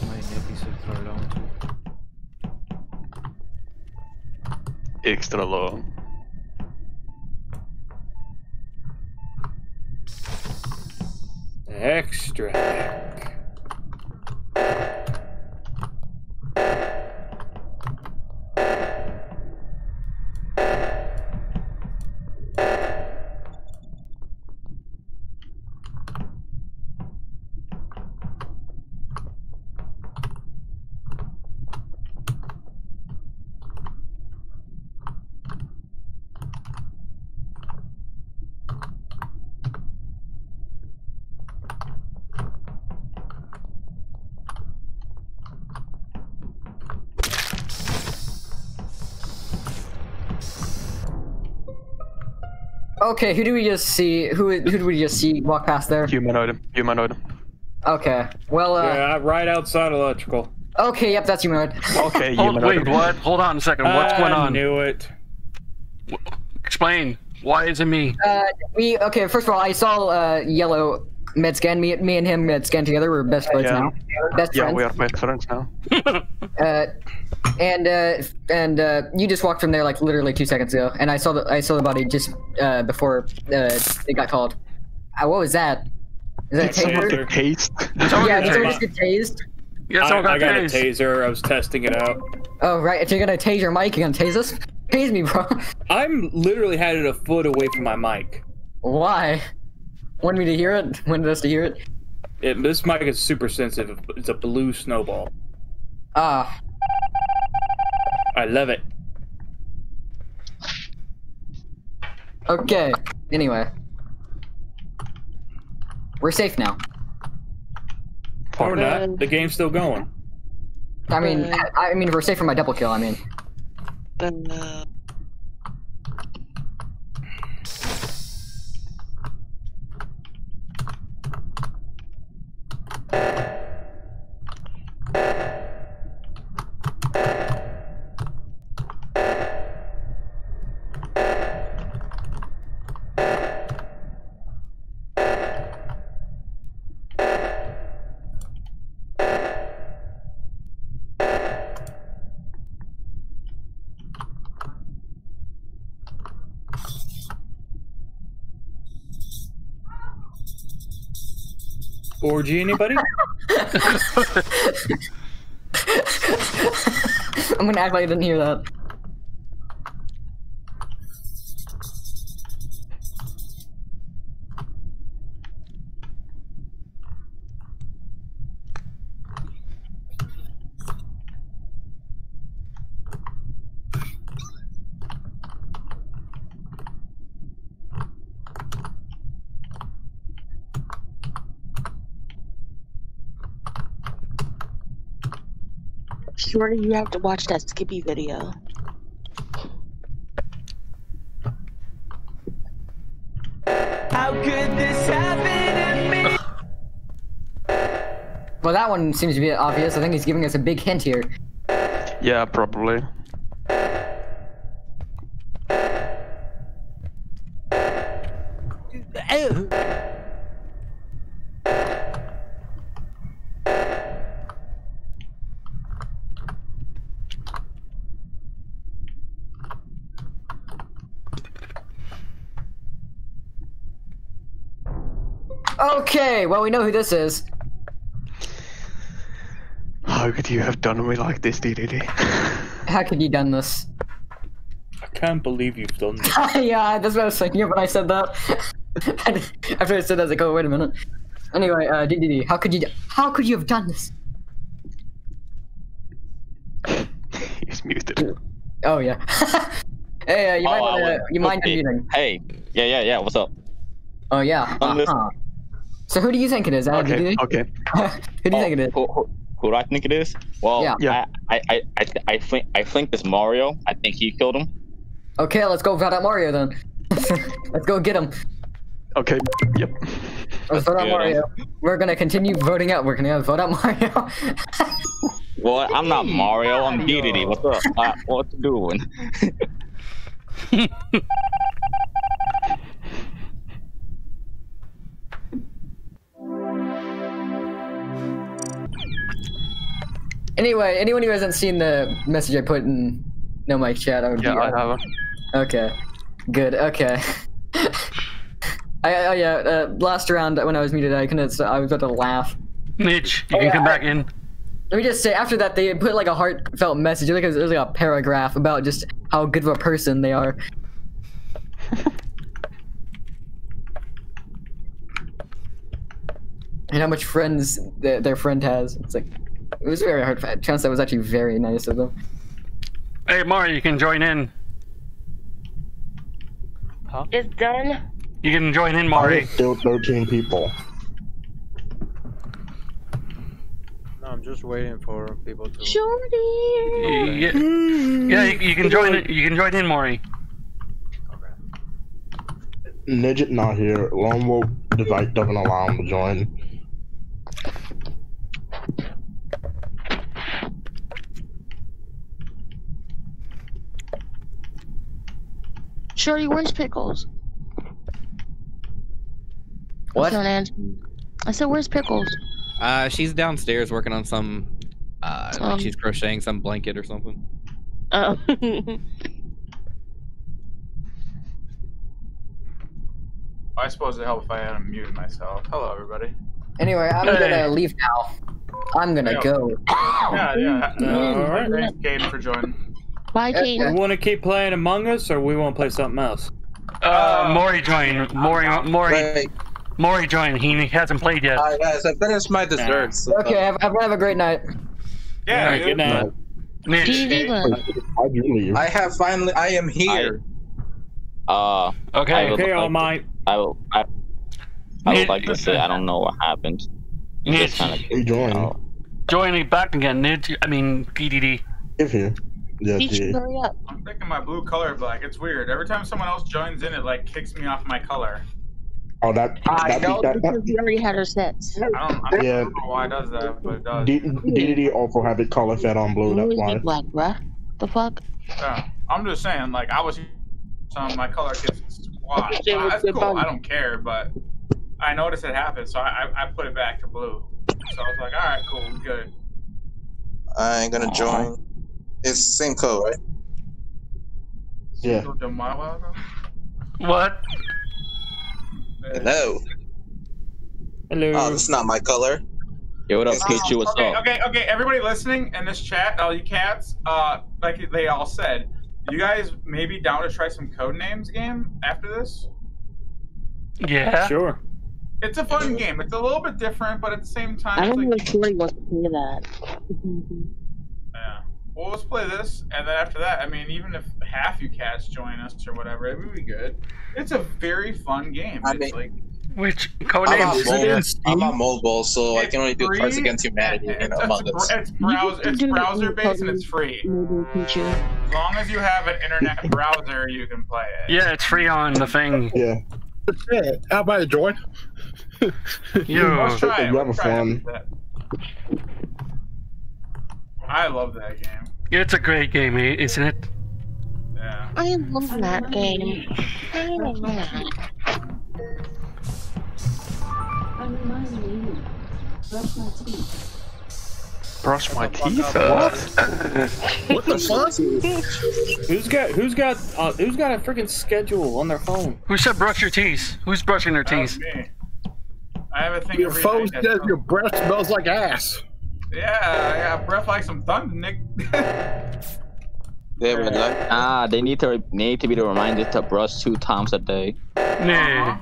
My neck is extra long. Extra long. Extra. Okay, who do we just see? Who who do we just see walk past there? Humanoid. Humanoid. Okay. Well, uh, Yeah, right outside electrical. okay, yep, that's humanoid. Okay, Hold, humanoid. wait, what? Hold on a second. What's I going on? I knew it. Explain. Why is it me? Uh, we okay. First of all, I saw uh, yellow med scan. Me, me and him med scan together. We're best friends Yeah. now. Best Yeah, friends. we are best friends now. Uh, and uh, and uh, you just walked from there like literally two seconds ago, and I saw the I saw the body just uh, before uh, it got called. Uh, what was that? Is that a Someone taser? took- Taste. Someone Yeah, did someone just get tased? Yeah, I, someone got I got a taser. I was testing it out. Oh right, if you're gonna tase your mic, you're gonna tase us. Tase me, bro. I'm literally had it a foot away from my mic. Why? Want me to hear it? Wanted us to hear it? It, this mic is super sensitive. It's a blue snowball. Ah, I love it. okay. Anyway, we're safe now. Or not. The game's still going. I mean, I, I mean, we're safe from my double kill. I mean, Uh, Orgy, anybody? I'm gonna act like I didn't hear that. Shorty, you have to watch that Skippy video. How could this happen to me? Well, that one seems to be obvious. I think he's giving us a big hint here. Yeah, probably. Okay, well we know who this is. How could you have done me like this, DDD? How could you done this? I can't believe you've done this. yeah, that's what I was thinking of when I said that. After I said that, I was like, oh wait a minute. Anyway, uh, DDD, how could you? How could you have done this? He's muted. Oh yeah. hey, uh, you Oh, mind? Uh, was- you mind okay. unmuting? Hey, yeah, yeah, yeah. What's up? Oh yeah. I'm listening. So who do you think it is? Uh, Okay, okay. who do you think it is? Who, who, who do I think it is? Well, Yeah. Yeah. I, I, I, I, th- I think I think it's Mario. I think he killed him. Okay, let's go vote out Mario then. let's go get him. Okay, yep. Let's vote out get him. Mario. We're gonna continue voting out. We're gonna vote out Mario. Well, I'm not Mario. I'm DDD. What's up? Uh, what you doing? Anyway, anyone who hasn't seen the message I put in No Mic Chat, I would Yeah, be. I haven't. Okay. Good. Okay. I, I yeah. Uh, last round when I was muted, I couldn't. I was about to laugh. Mitch, you Oh, can yeah, come I- back in. Let me just say, after that, they put like a heartfelt message. Like it was like a paragraph about just how good of a person they are. and how much friends their, their friend has. It's like it was very hard. Fight. Chance that was actually very nice of them. Hey, Mario, you can join in. It's done. You can join in, I Mari. there's still 13 people. No, I'm just waiting for people to. Shorty. Yeah, yeah, you, you can join. in- You can join in, Maury. Nidget not here. Lone Wolf device doesn't allow him to join. Shorty, where's Pickles? What? Don't. I said, where's Pickles? Uh, she's downstairs working on some. Uh, I think Um. she's crocheting some blanket or something. Oh. I suppose it help if I unmute myself. Hello, everybody. Anyway, I'm Hey. gonna leave now. I'm gonna Yeah. go. Yeah, yeah. Uh, Alright. Thanks, Caden, for joining. Bye, Okay. You Kate. want to keep playing Among Us, or we want to play something else? Uh, Maury joined. Maury, Maury, Right. Maury join. He hasn't played yet. Alright, guys, I finished my desserts. so- Okay, have, have, have a great night. Yeah, Alright, good night. Mitch, GG left. Why'd you leave? I have finally. I am here. Uh, okay. would Okay, all to- might. I will. I, I would like to say I don't know what happened. It Mitch, just kind of. He joined. join me back again, Mitch. I mean, PDD. If here. Yeah, Teach, yeah. hurry up. I'm thinking my blue color black. It's weird. Every time someone else joins in, it like kicks me off my color. Oh, that. I that, know that, because that, we already had our sets. I don't, I don't Yeah. know why it does that, but it does. D- DDD also have it color set on blue. That's Always why. black, bruh. The fuck? Yeah. I'm just saying, like I was, so my color gets squashed. That's cool. I don't care, but I noticed it happened, so I, I I put it back to blue. So I was like, all right, cool, we good. I ain't gonna join. It's same code, right? Yeah. So the my wild What? Hello. Hello. Oh, it's not my color. Yo, what up, It's Pikachu? What's okay, up? okay, okay. Everybody listening in this chat, all you cats, uh, like they all said, you guys maybe down to try some code names game after this. Yeah. Sure. It's a fun game. It's a little bit different, but at the same time, I don't know like, if Shorty wants to play that. Yeah. Well, let's play this, and then after that, I mean, even if half you cats join us or whatever, it would be good. It's a very fun game. I it's mean- like Which I'm codename? on mobile. I'm on mobile, so I can only do Cards Against Humanity and It's, Among it's, Us. it's, browser, it's browser based and it's free. As long as you have an internet browser, you can play it. Yeah, it's free on the thing. Yeah. Shit, how about it, join? Yeah. Let's try it. You have Let's a try fun. it. I love that game. It's a great game, eh, isn't it? Yeah. I love that game. I love that. Brush my teeth? Brush my teeth? What? What the fuck? Who's got who's got uh, who's got a freaking schedule on their phone? Who said brush your teeth? Who's brushing their teeth? me. I have a thing Your every phone night says your breath smells like ass. Yeah, I got breath like some thunder, Nick. They would like. Ah, they need to need to be reminded to brush two times a day. Nah.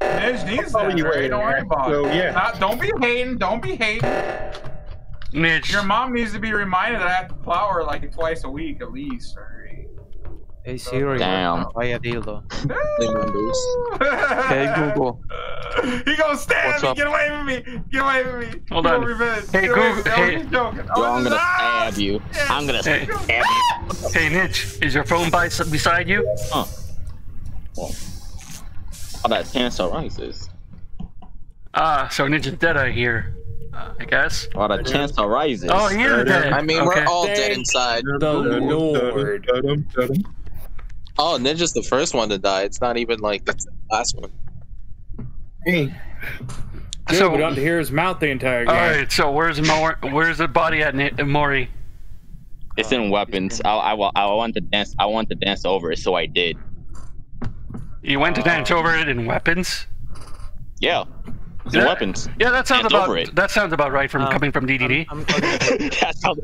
Nidge needs that, you right? were- Don't worry about so, it. yeah. Not, don't be hating. Don't be hating. Nidge. Your mom needs to be reminded that I have to plow her like twice a week at least. Or... Hey Siri, Damn. buy a dildo. Hey Google. he gonna stab What's me. up? Get away from me. Get away from me. Hold on. Revenge. Hey, Google- from. I was hey. joking. I Yo, was I'm gonna stab you. I'm gonna Hey. stab you. Hey, Nidge, is your phone by, beside you? Huh. Well, oh, that cancer rises. Ah, so Nidge is dead, I hear. Uh, I guess. Oh, that cancer rises. Oh, he is dead. I mean, okay. we're all dead inside. The Lord. Oh, Ninja's the first one to die. It's not even like the last one. Hey, Good, So- we don't to hear his mouth the entire game. All right, so where's Mor- Where's the body at, Ni- Maury? It's in weapons. I, I, I want to dance. I want to dance over it, so I did. You went to dance over it in weapons. Yeah. It's in Yeah. weapons. Yeah, that sounds about over it. that sounds about right from Um, coming from DDD. I'm, I'm calling That's how-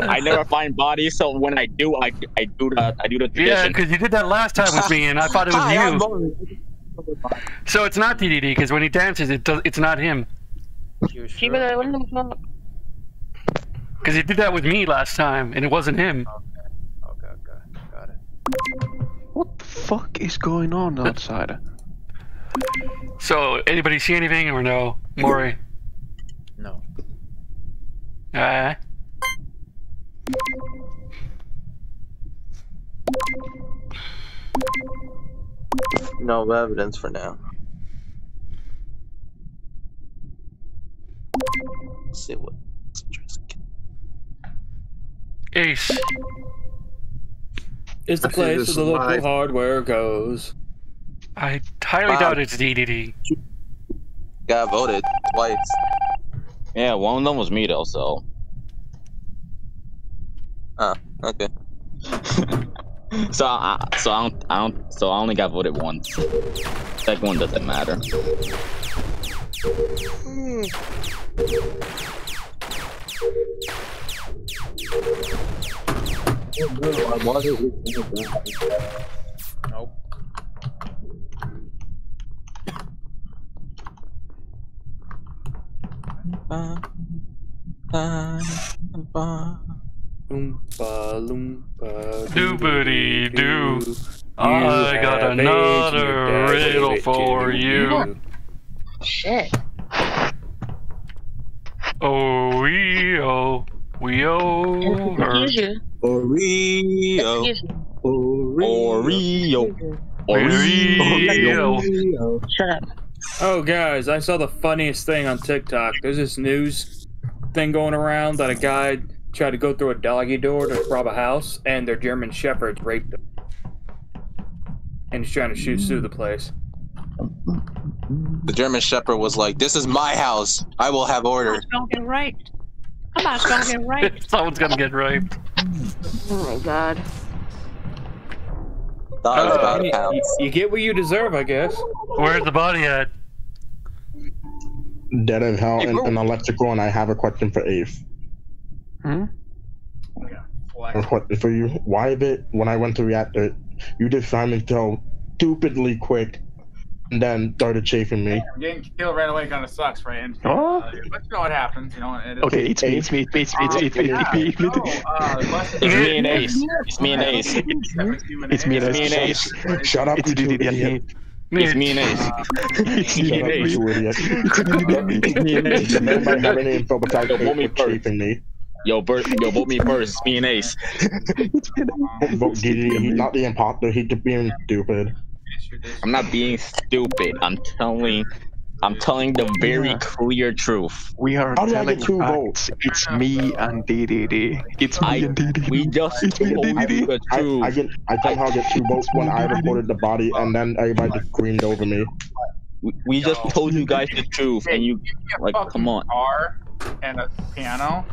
I never find bodies, so when I do, I, I do the I do the yeah, because you did that last time with me, and I thought it was Hi, you. So it's not DDD because when he dances, it does, it's not him. you Keep sure? it what the fuck? Because he did that with me last time, and it wasn't him. Okay, okay, got it. What the fuck is going on outside? So anybody see anything or no, Maury? No. Uh, No evidence for now. Let's see what. Ace. Is the I place where the local live. hardware goes. I highly Wow. doubt it's DDD. Got voted twice. Yeah, one of them was me though, so. Oh, okay. so I, so I don't, I don't, so I only got voted once. Second one doesn't matter. Hmm. Nope. Doobity ba, doo I got another riddle for you. Shit. Oh we oh we oh. Oreo. Oreo. Oreo. Oreo. Oreo. Shut up. Oh, guys, I saw the funniest thing on TikTok. There's this news thing going around that a guy tried to go through a doggy door to rob a house, and their German shepherds raped him. And he's trying to shoot sue the place. The German Shepherd was like, "This is my house. I will have order." Don't get raped. I'm not gonna get raped. Someone's gonna get raped. Oh my god. Dogs Uh, about you, you get what you deserve, I guess. Where's the body at? Dead and Hell hey, and, and, Electrical, and I have a question for Ave. Hmm? Yeah. Question for you. Why did, when I went to Reactor, you did Simon Tell stupidly quick and then started chafing me. Yeah, getting killed right away kind of sucks, right? And, oh. uh, but you know what happens, you know. It, okay, it's me, it's me, it's me, it's me, it's me, it's me. It's me oh, uh, and Ace. It's me and Ace. It's me and Ace. Shut up, you idiot me. idiot. It's me and Ace. Ah. It's me and Ace. you idiot. It's me and Ace. The man might have a name for besides Yo, vote me first. me. Yo, Bert, yo, vote me first. It's me and Ace. Vote DD. He's not the imposter. He's just being stupid. I'm not being stupid. I'm telling, I'm telling the very clear truth. We are How do telling two facts. It's me and DDD. It's me I, and DDD. we just It's me and told DDD. you the truth. I get I somehow get two votes when I reported the body, and then everybody just screamed over me. We- we just told you guys the truth, and you like, come on. Guitar and a piano.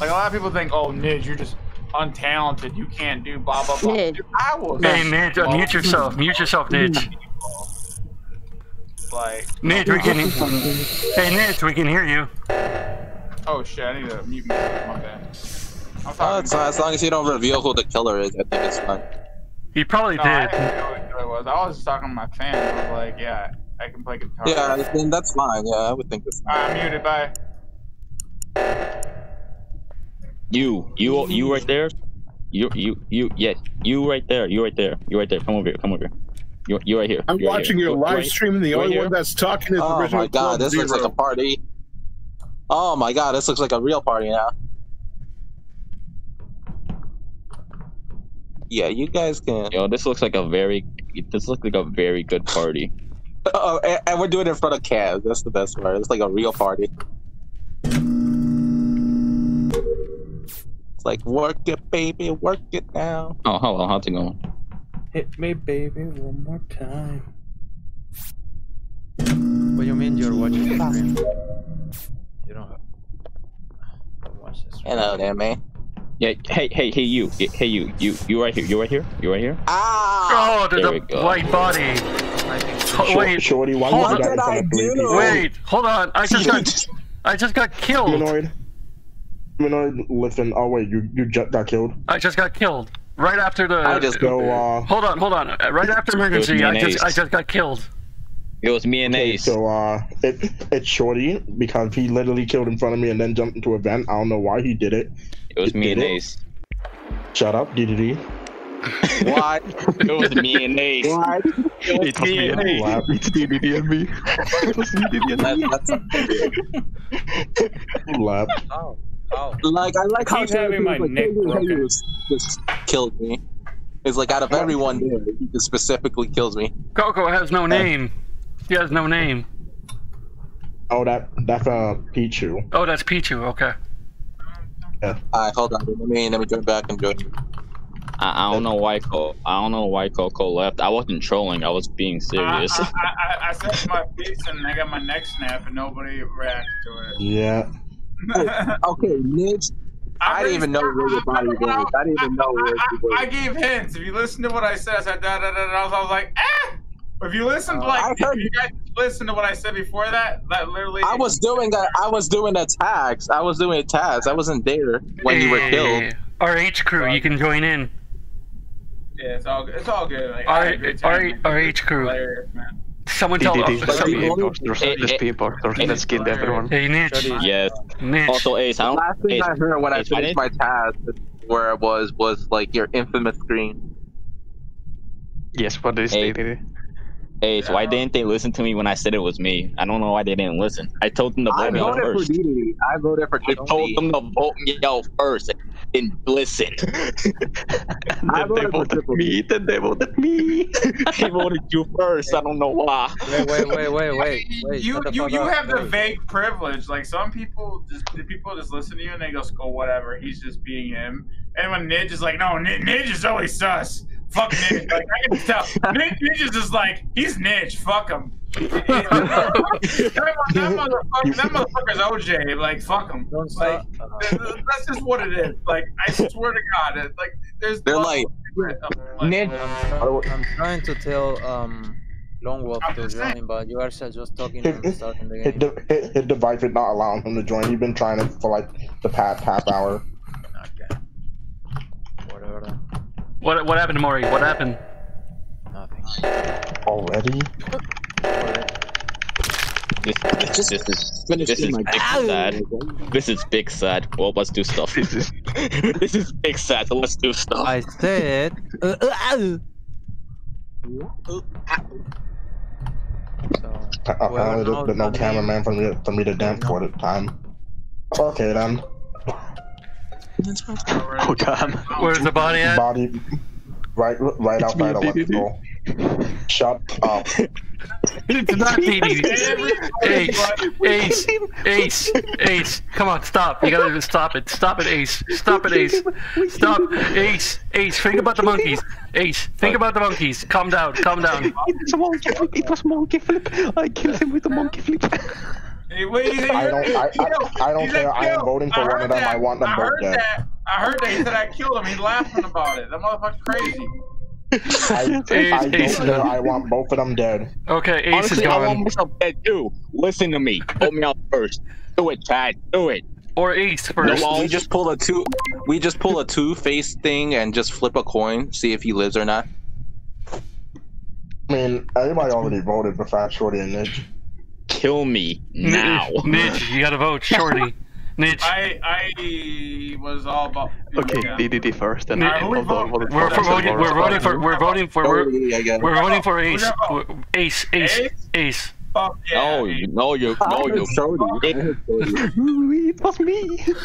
Like a lot of people think, oh, Nidge, you're just untalented. You can't do blah blah blah. Nidge. Dude, I was. Hey, Nidge, uh, mute yourself. Mute yourself, Nidge. Like, Nidge, we can. Hey, Nidge, we can hear you. oh shit, I need to mute. My bad. I'm Oh, talking. it's fine. As long as you don't reveal who the killer is, I think it's fine. He probably no, I did. didn't know who it was. I was just talking to my fans. I was like, yeah, I can play guitar. Yeah, I think that's fine. Yeah, I would think it's fine. I'm muted. Bye. You, you, you right there. You, you, you, yes, you right there. You right there. You right there. Come over here. Come over here. You, you right here. I'm You right watching here. your live right- stream, and the you right only here. one that's talking is Oh original my god, Club this looks like a party. Oh my god, this looks like a real party now. Yeah, you guys can. Yo, this looks like a very, this looks like a very good party. Uh, oh, and, and we're doing it in front of Kaz. That's the best part. It's like a real party. It's like work it, baby, work it now. Oh, hello. How's it going? Hit me, baby, one more time. What do you mean you're watching the stream? You don't have... don't watch this. Hello there, man. Yeah. Hey, hey, hey, you. Hey, you. You, you right here. You right here. You right here. Ah! Oh, there's There we a go. white body. Oh, Short, wait, Shorty, why hold you on. got in front of three people? Wait, hold on. I just got, I just got killed. Humanoid. Humanoid, listen. Oh wait, you you just got killed. I just got killed right after the. I just So uh, Hold on, hold on. Uh, Right after emergency, I just, I just got killed. It was me and Ace. so uh, it it's Shorty because he literally killed in front of me and then jumped into a vent. I don't know why he did it. It was me did and it? Ace. Shut up, DDD. Why? it was me and Ace. Why? It was It was me me and and Ace. Laugh. It's DDD and me. It was me, DDD and me. That's, that's, Laugh. Oh, oh. like I like how Keep having my like, neck Hey, hey, broken. you just killed me. It's like out of everyone there, he just specifically kills me. Coco has no name. He has no name. Oh, that that's uh Pichu. Oh, that's Pichu. Okay. Yeah. Alright, hold on. Let me let me join back and join. I, I don't know why Co- I don't know why Coco left. I wasn't trolling. I was being I, serious. I, I, I said my piece and I got my neck snapped and nobody reacted to it. Yeah. It. Okay, Nidge. I didn't even know where your body was. I didn't even know where it I, was. I gave hints. If you listen to what I said, I said da da da da. I was, I was like, eh. If you listen to Uh, like, I if you guys listen to what I said before that, that literally. I was doing a, I was doing attacks. I was doing attacks. I wasn't there when you were killed. Hey, RH crew, you can join in. Yeah, it's all good. It's all good. Like, All I had a right, good all time. right, all right, crew. Hilarious, man. Someone tell us. Just But be the only- imposters. Just be imposters. Let's kill everyone. Hey, Nitch. yes. Nitch. Also, Ace. I don't. last thing Ace, I heard when I Ace, I finished my task, where it was, was like your infamous screen. Yes, what is Hey. Ace, why didn't they listen to me when I said it was me? I don't know why they didn't listen. I told them to I vote me out voted for first. I voted for I DD. told them to vote me out first and listen. And I then they voted for me. Then they voted me. I voted you first. I don't know why. Wait, wait, wait, wait, wait. wait you you you up. have the vague privilege. Like some people just people just listen to you and they go, "Oh, whatever." He's just being him. And when Nidge is like, "No, Nidge, Nidge is always sus." Fuck Nidge. Like I can tell. Nidge, Nidge is just like he's Nidge. Fuck him. that, that motherfucker, that motherfucker's OJ. Like fuck him. Like stop. th- th- that's just what it is. Like I swear to God, it, like there's. They're like, Nidge. I'm, I'm trying to tell um Lone Wolf to join, but you are just talking His, and starting the his, game. de- his, his device is not allowing him to join. He's been trying it for like the past half hour. Okay. Whatever. then. What what happened to Maury? What happened? Nothing. Already? This, this, this is this is big sad. This is big sad. Well, let's do stuff. This is this is big sad. So let's do stuff. I said. Uh, uh, uh. Apparently, there's been no cameraman for me for me to dance for the time. Okay then. Oh damn. Where's the body at? Body right right It's me, outside electrical. Shut up. It's not DDD. Ace, Ace, Ace, Ace. Come on, stop. You gotta stop it. Stop it, Ace. Stop it, Ace. Stop. Ace, Ace. Think about the monkeys. Ace, think about the monkeys. Calm down, calm down. It was a monkey flip. It was monkey flip. I killed him with a monkey flip. Hey, wait, he's I don't I, I, I don't He's care. a I am voting for one of them. that. I want them I both heard dead. that. I heard that. He said I killed him. He's laughing about it. That motherfucker's crazy. I, I Ace. don't care. I want both of them dead. Okay, Ace Honestly, is I want myself dead too. Listen to me. Vote me out first. Do it, Chad. Do it. Or Ace first. No, we just pull a two. We just pull a two-face thing and just flip a coin, see if he lives or not. I mean, everybody already voted for Fat Shorty and Nick. Kill me now. Nidge, you gotta vote. Shorty. Nidge. I I was all about. Okay, yeah. DDD first, then Alright, we vote vote? for We're, voting, we're voting for we're voting for we're, Shorty, I guess. we're voting for Ace. vote? Ace, Ace, Ace? Ace. Fuck yeah. No, you- no, you, no, you. Ooh, it was me. it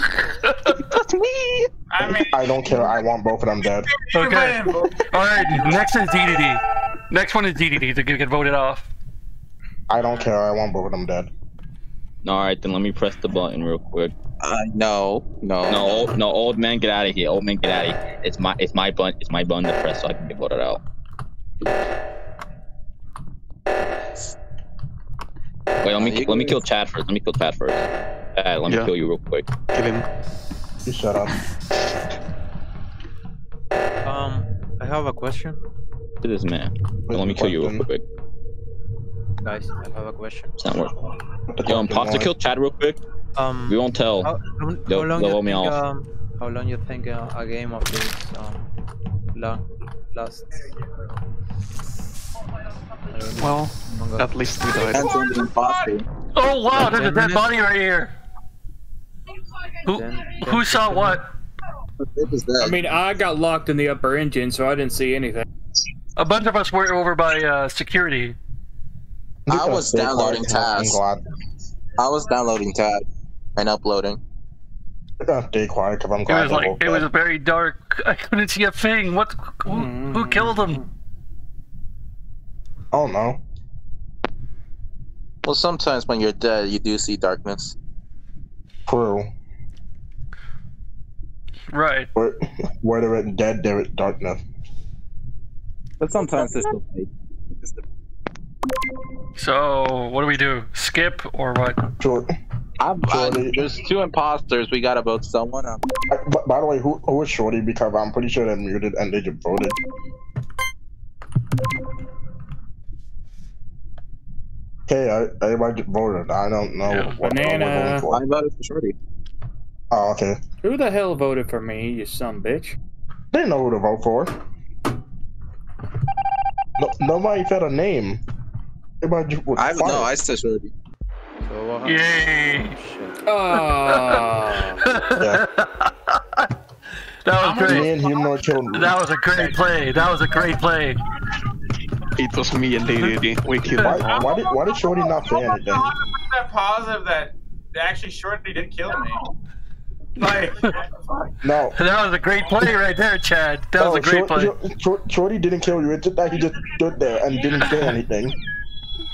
was me. I mean, I don't care. I want both of them dead. Okay. All right. Next is DDD. Next one is DDD to get get voted off. I don't care. I want both of them dead. No, All right, then let me press the button real quick. Uh, no, no, No, old, no, old man, get out of here. Old man, get out of here. It's my, it's my button. It's my button to press so I can get voted out. Wait, let me, let me kill Chad first. Let me kill Chad first. Chad, let me Yeah. kill you real quick. Kill him. You shut up. Um, I have a question, To this man. Let me kill you real quick. Guys. I have a question. It's not working. Yo, imposter kill Chad real quick. Um, We won't tell. how, how, how They'll- long they'll you me think? off. Um, how long you think uh, a game of this um long lasts? Well, Among at least we died. Depends on the imposter. Oh wow, there's a dead body right here. Who Then- who then saw 15 what? It is I mean, I got locked in the upper engine, so I didn't see anything. A bunch of us were over by uh, security. I was downloading I'm tabs. I was downloading tab and uploading. You're gonna stay quiet because I'm It glad was they're like it was very dark. I couldn't see a thing. What? Who, who mm-hmm. killed him? Oh no. Well, sometimes when you're dead, you do see darkness. True. Right. Where, where there is dead, there is darkness. But sometimes it's okay. So what do we do? Skip or what? Sure. I'm, I, Shorty. Uh, there's two imposters. We gotta vote someone. I, but by the way, who who is Shorty? Because I'm pretty sure they're muted and they just voted. Okay, I, everybody just voted. I don't know Yeah. what what we're Banana. voting for. I voted for Shorty. Oh, okay. Who the hell voted for me, you son bitch? They didn't know who to vote for. No, nobody said a name. Everybody just was I quiet. no, I said Shorty. So what happened? Yay! Ah. Yeah. That was Me great. and Humanoid killed. That was a great play. That was a great play. It was me and DDD. We killed Why, him. why did why did Shorty not say anything? 100% positive that actually Shorty did kill me. Like, No. That was a great play right there, Chad. That was a great play. Shorty, Shorty, Shorty didn't kill you. It's just that he just stood there and didn't say anything.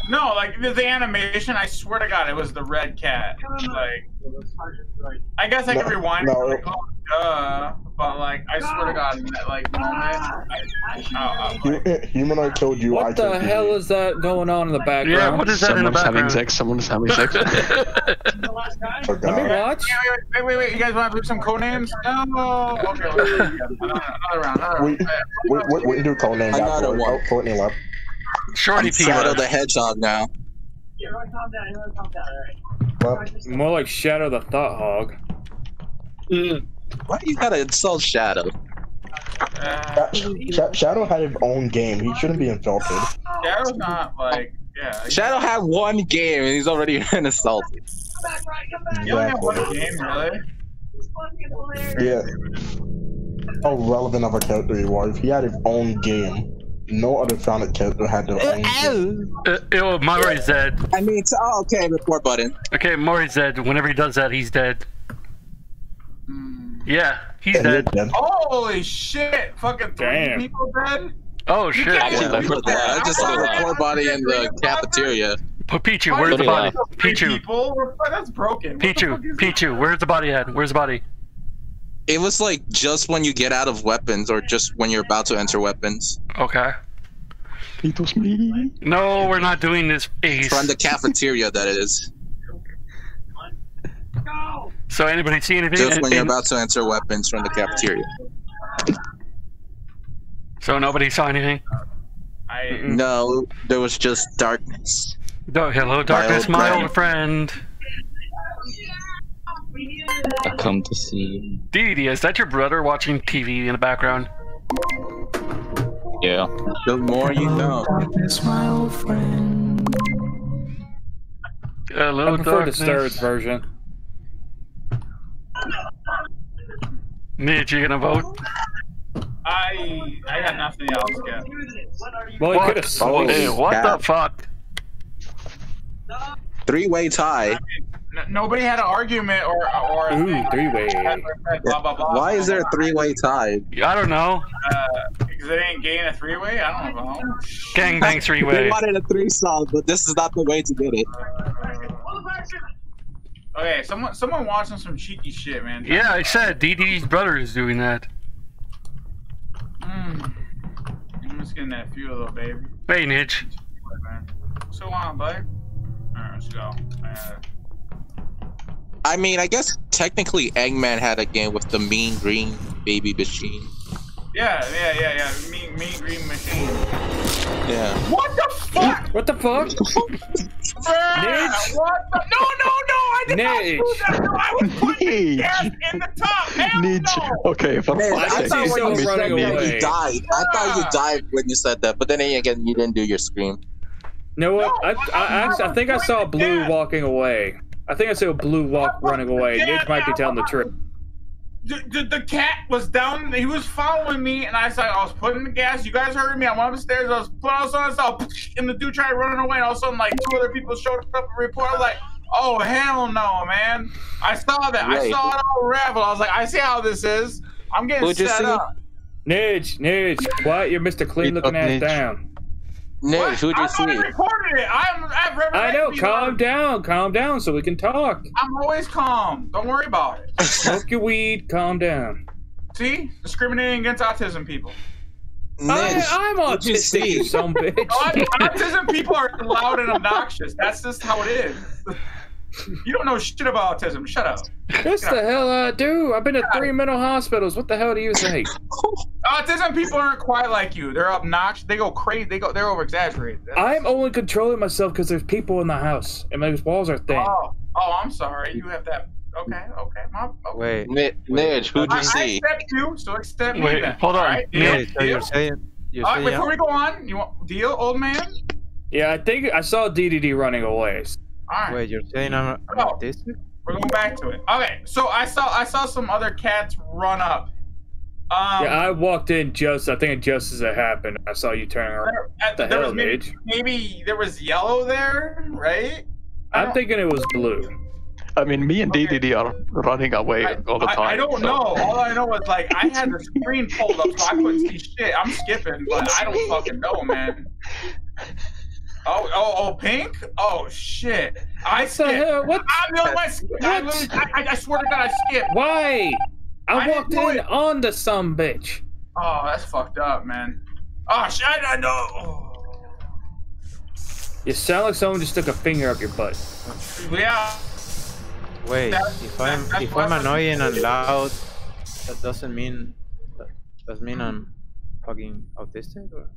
No, like the, the animation. I swear to God, it was the red cat. Like, I guess I could No, rewind. no. it, like, oh, duh, but like, I swear to God, in that like moment, I, I, oh, oh, eh, I, Hu- Humanoid killed you. I What the killed hell you. is that going on in the background? Yeah, what is that in the Someone's having background? sex. Someone's having sex. For Let me God. watch. Wait, wait, wait, wait, You guys want to do some code names? No. Okay. wait. Another, another round. Another We round. we we, we can do code name. Got Another one. Oh, Courtney left. Shorty I'm Shadow the Hedgehog now. left. More like Shadow the Thought Hog. Why do you gotta insult Shadow? Uh, Sh- Sh- Shadow had his own game. He shouldn't be insulted. Shadow's not like, yeah. Shadow had one game and he's already been insulted. You only have one game, really? Yeah. How relevant of a character he was. He had his own game. No other Founded character had their own. Uh, oh, Maury's dead. I mean, it's, oh, okay, report button. Okay, Maury's dead. Whenever he does that, he's dead. Yeah, he's Yeah, dead. dead. Holy shit! Fucking three Damn. people dead. Oh shit! Actually, I just saw the report body in the cafeteria. P- Pichu, where's the body? Three Pichu, people. That's broken. The Pichu, fuck Pichu, where's the body at? Where's the body? It was like just when you get out of weapons, or just when you're about to enter weapons. Okay. It was me. No, we're not doing this, Ace. From the cafeteria, that is. So anybody see anything? Just when you're about to enter weapons from the cafeteria. So nobody saw anything. I No, there was just darkness. Oh, hello, darkness, my friend. old friend. I come to see. Dee is that your brother watching TV in the background? Yeah. The more you know. Darkness, my old friend. Hello, I prefer the darkness. Disturbed version. Mitch, you gonna vote? I I got nothing else yet. Well, What? could have oh, swung. Hey, what the fuck? Three way tie. N- nobody had an argument or or. Ooh, three-way. Blah, blah, blah, Why is there a three way tie? I don't know. Uh, because they didn't gain a three way. I don't know. Gangbang three They way. wanted a three song, but this is not the way to get it. Okay, someone someone watching some cheeky shit, man. Yeah, I said DD's brother is doing that. Mm. I'm just getting that fuel, though, baby. Hey, Nitch. So long, bud. Alright, let's go. Uh, I mean, I guess technically Eggman had a game with the mean green baby machine. yeah, yeah, yeah, yeah. Mean, mean green machine. Yeah. What the fuck? What the fuck? Bruh, Nitch? What the? No, no, no! I did not Nitch. do that. No, I was putting gas in the top. Hell Needs. no. Okay, for Man, fuck's I sake. thought when still you said that you died. I thought you died when you said that, but then again, you didn't do your scream. You know what? No, I, I, I, actually, I think I saw Blue Yeah. walking away. I think I saw a Blue walk oh, running away. Nick might be telling the truth. The, the, the cat was down. He was following me, and I said I was putting the gas. You guys heard me. I went upstairs. I was putting all of a I saw, and the dude tried running away. And all of a sudden, like two other people showed up and reported. I was like, "Oh hell no, man!" I saw that. I saw it all ravel. I was like, "I see how this is. I'm getting Who'd you set see? up." Nidge, Nidge, quiet your Mr. Clean looking Beat up ass down. Nick, What? who'd you I already see? recorded it. I'm. I've read I know, it. calm down, calm down so we can talk. I'm always calm. Don't worry about it. Smoke your weed, calm down. See, discriminating against autism people. I, I'm what'd you autistic, see? you some bitch. Autism people are loud and obnoxious. That's just how it is. You don't know shit about autism. Shut up. What the hell uh, I do? I've been to three mental hospitals. What the hell do you think? Autism people aren't quite like you. They're obnoxious. They go crazy. They go. They're over exaggerated. I'm only controlling myself because there's people in the house and those walls are thin. Oh, oh, I'm sorry. You have that. Okay, okay. My, okay. Wait, Nick, Nick, who'd I, you I see? accept you, so accept me Wait, then. hold on. All right, deal, so you're saying you're All right, saying before we go on, you want deal, old man? Yeah, I think I saw DDD running away. All right. wait, you're saying I'm, I'm Oh. autistic? We're going back to it. Okay, so I saw I saw some other cats run up. Um, yeah, I walked in just, I think just as it happened. I saw you turning around. there, uh, the there hell, was maybe, Nidge? maybe there was yellow there, right? I I'm thinking it was blue. I mean, me and Okay. DDD are running away I, all the I- time. I don't so- know. All I know is like I had the screen pulled up, so I couldn't see shit. I'm skipping, but I don't fucking know, man. Oh, oh, oh, pink? Oh shit! I What the skipped. hell? What? I'm the only one. sk- I, What? I, I- I swear to God, I skipped. Why? I, I walked know in it. on the some bitch. Oh, that's fucked up, man. Oh shit! I know. Oh. You sound like someone just took a finger up your butt. Yeah. Wait, That- if I'm if I'm I'm annoying and loud, that doesn't mean that doesn't mean I'm fucking autistic. Or?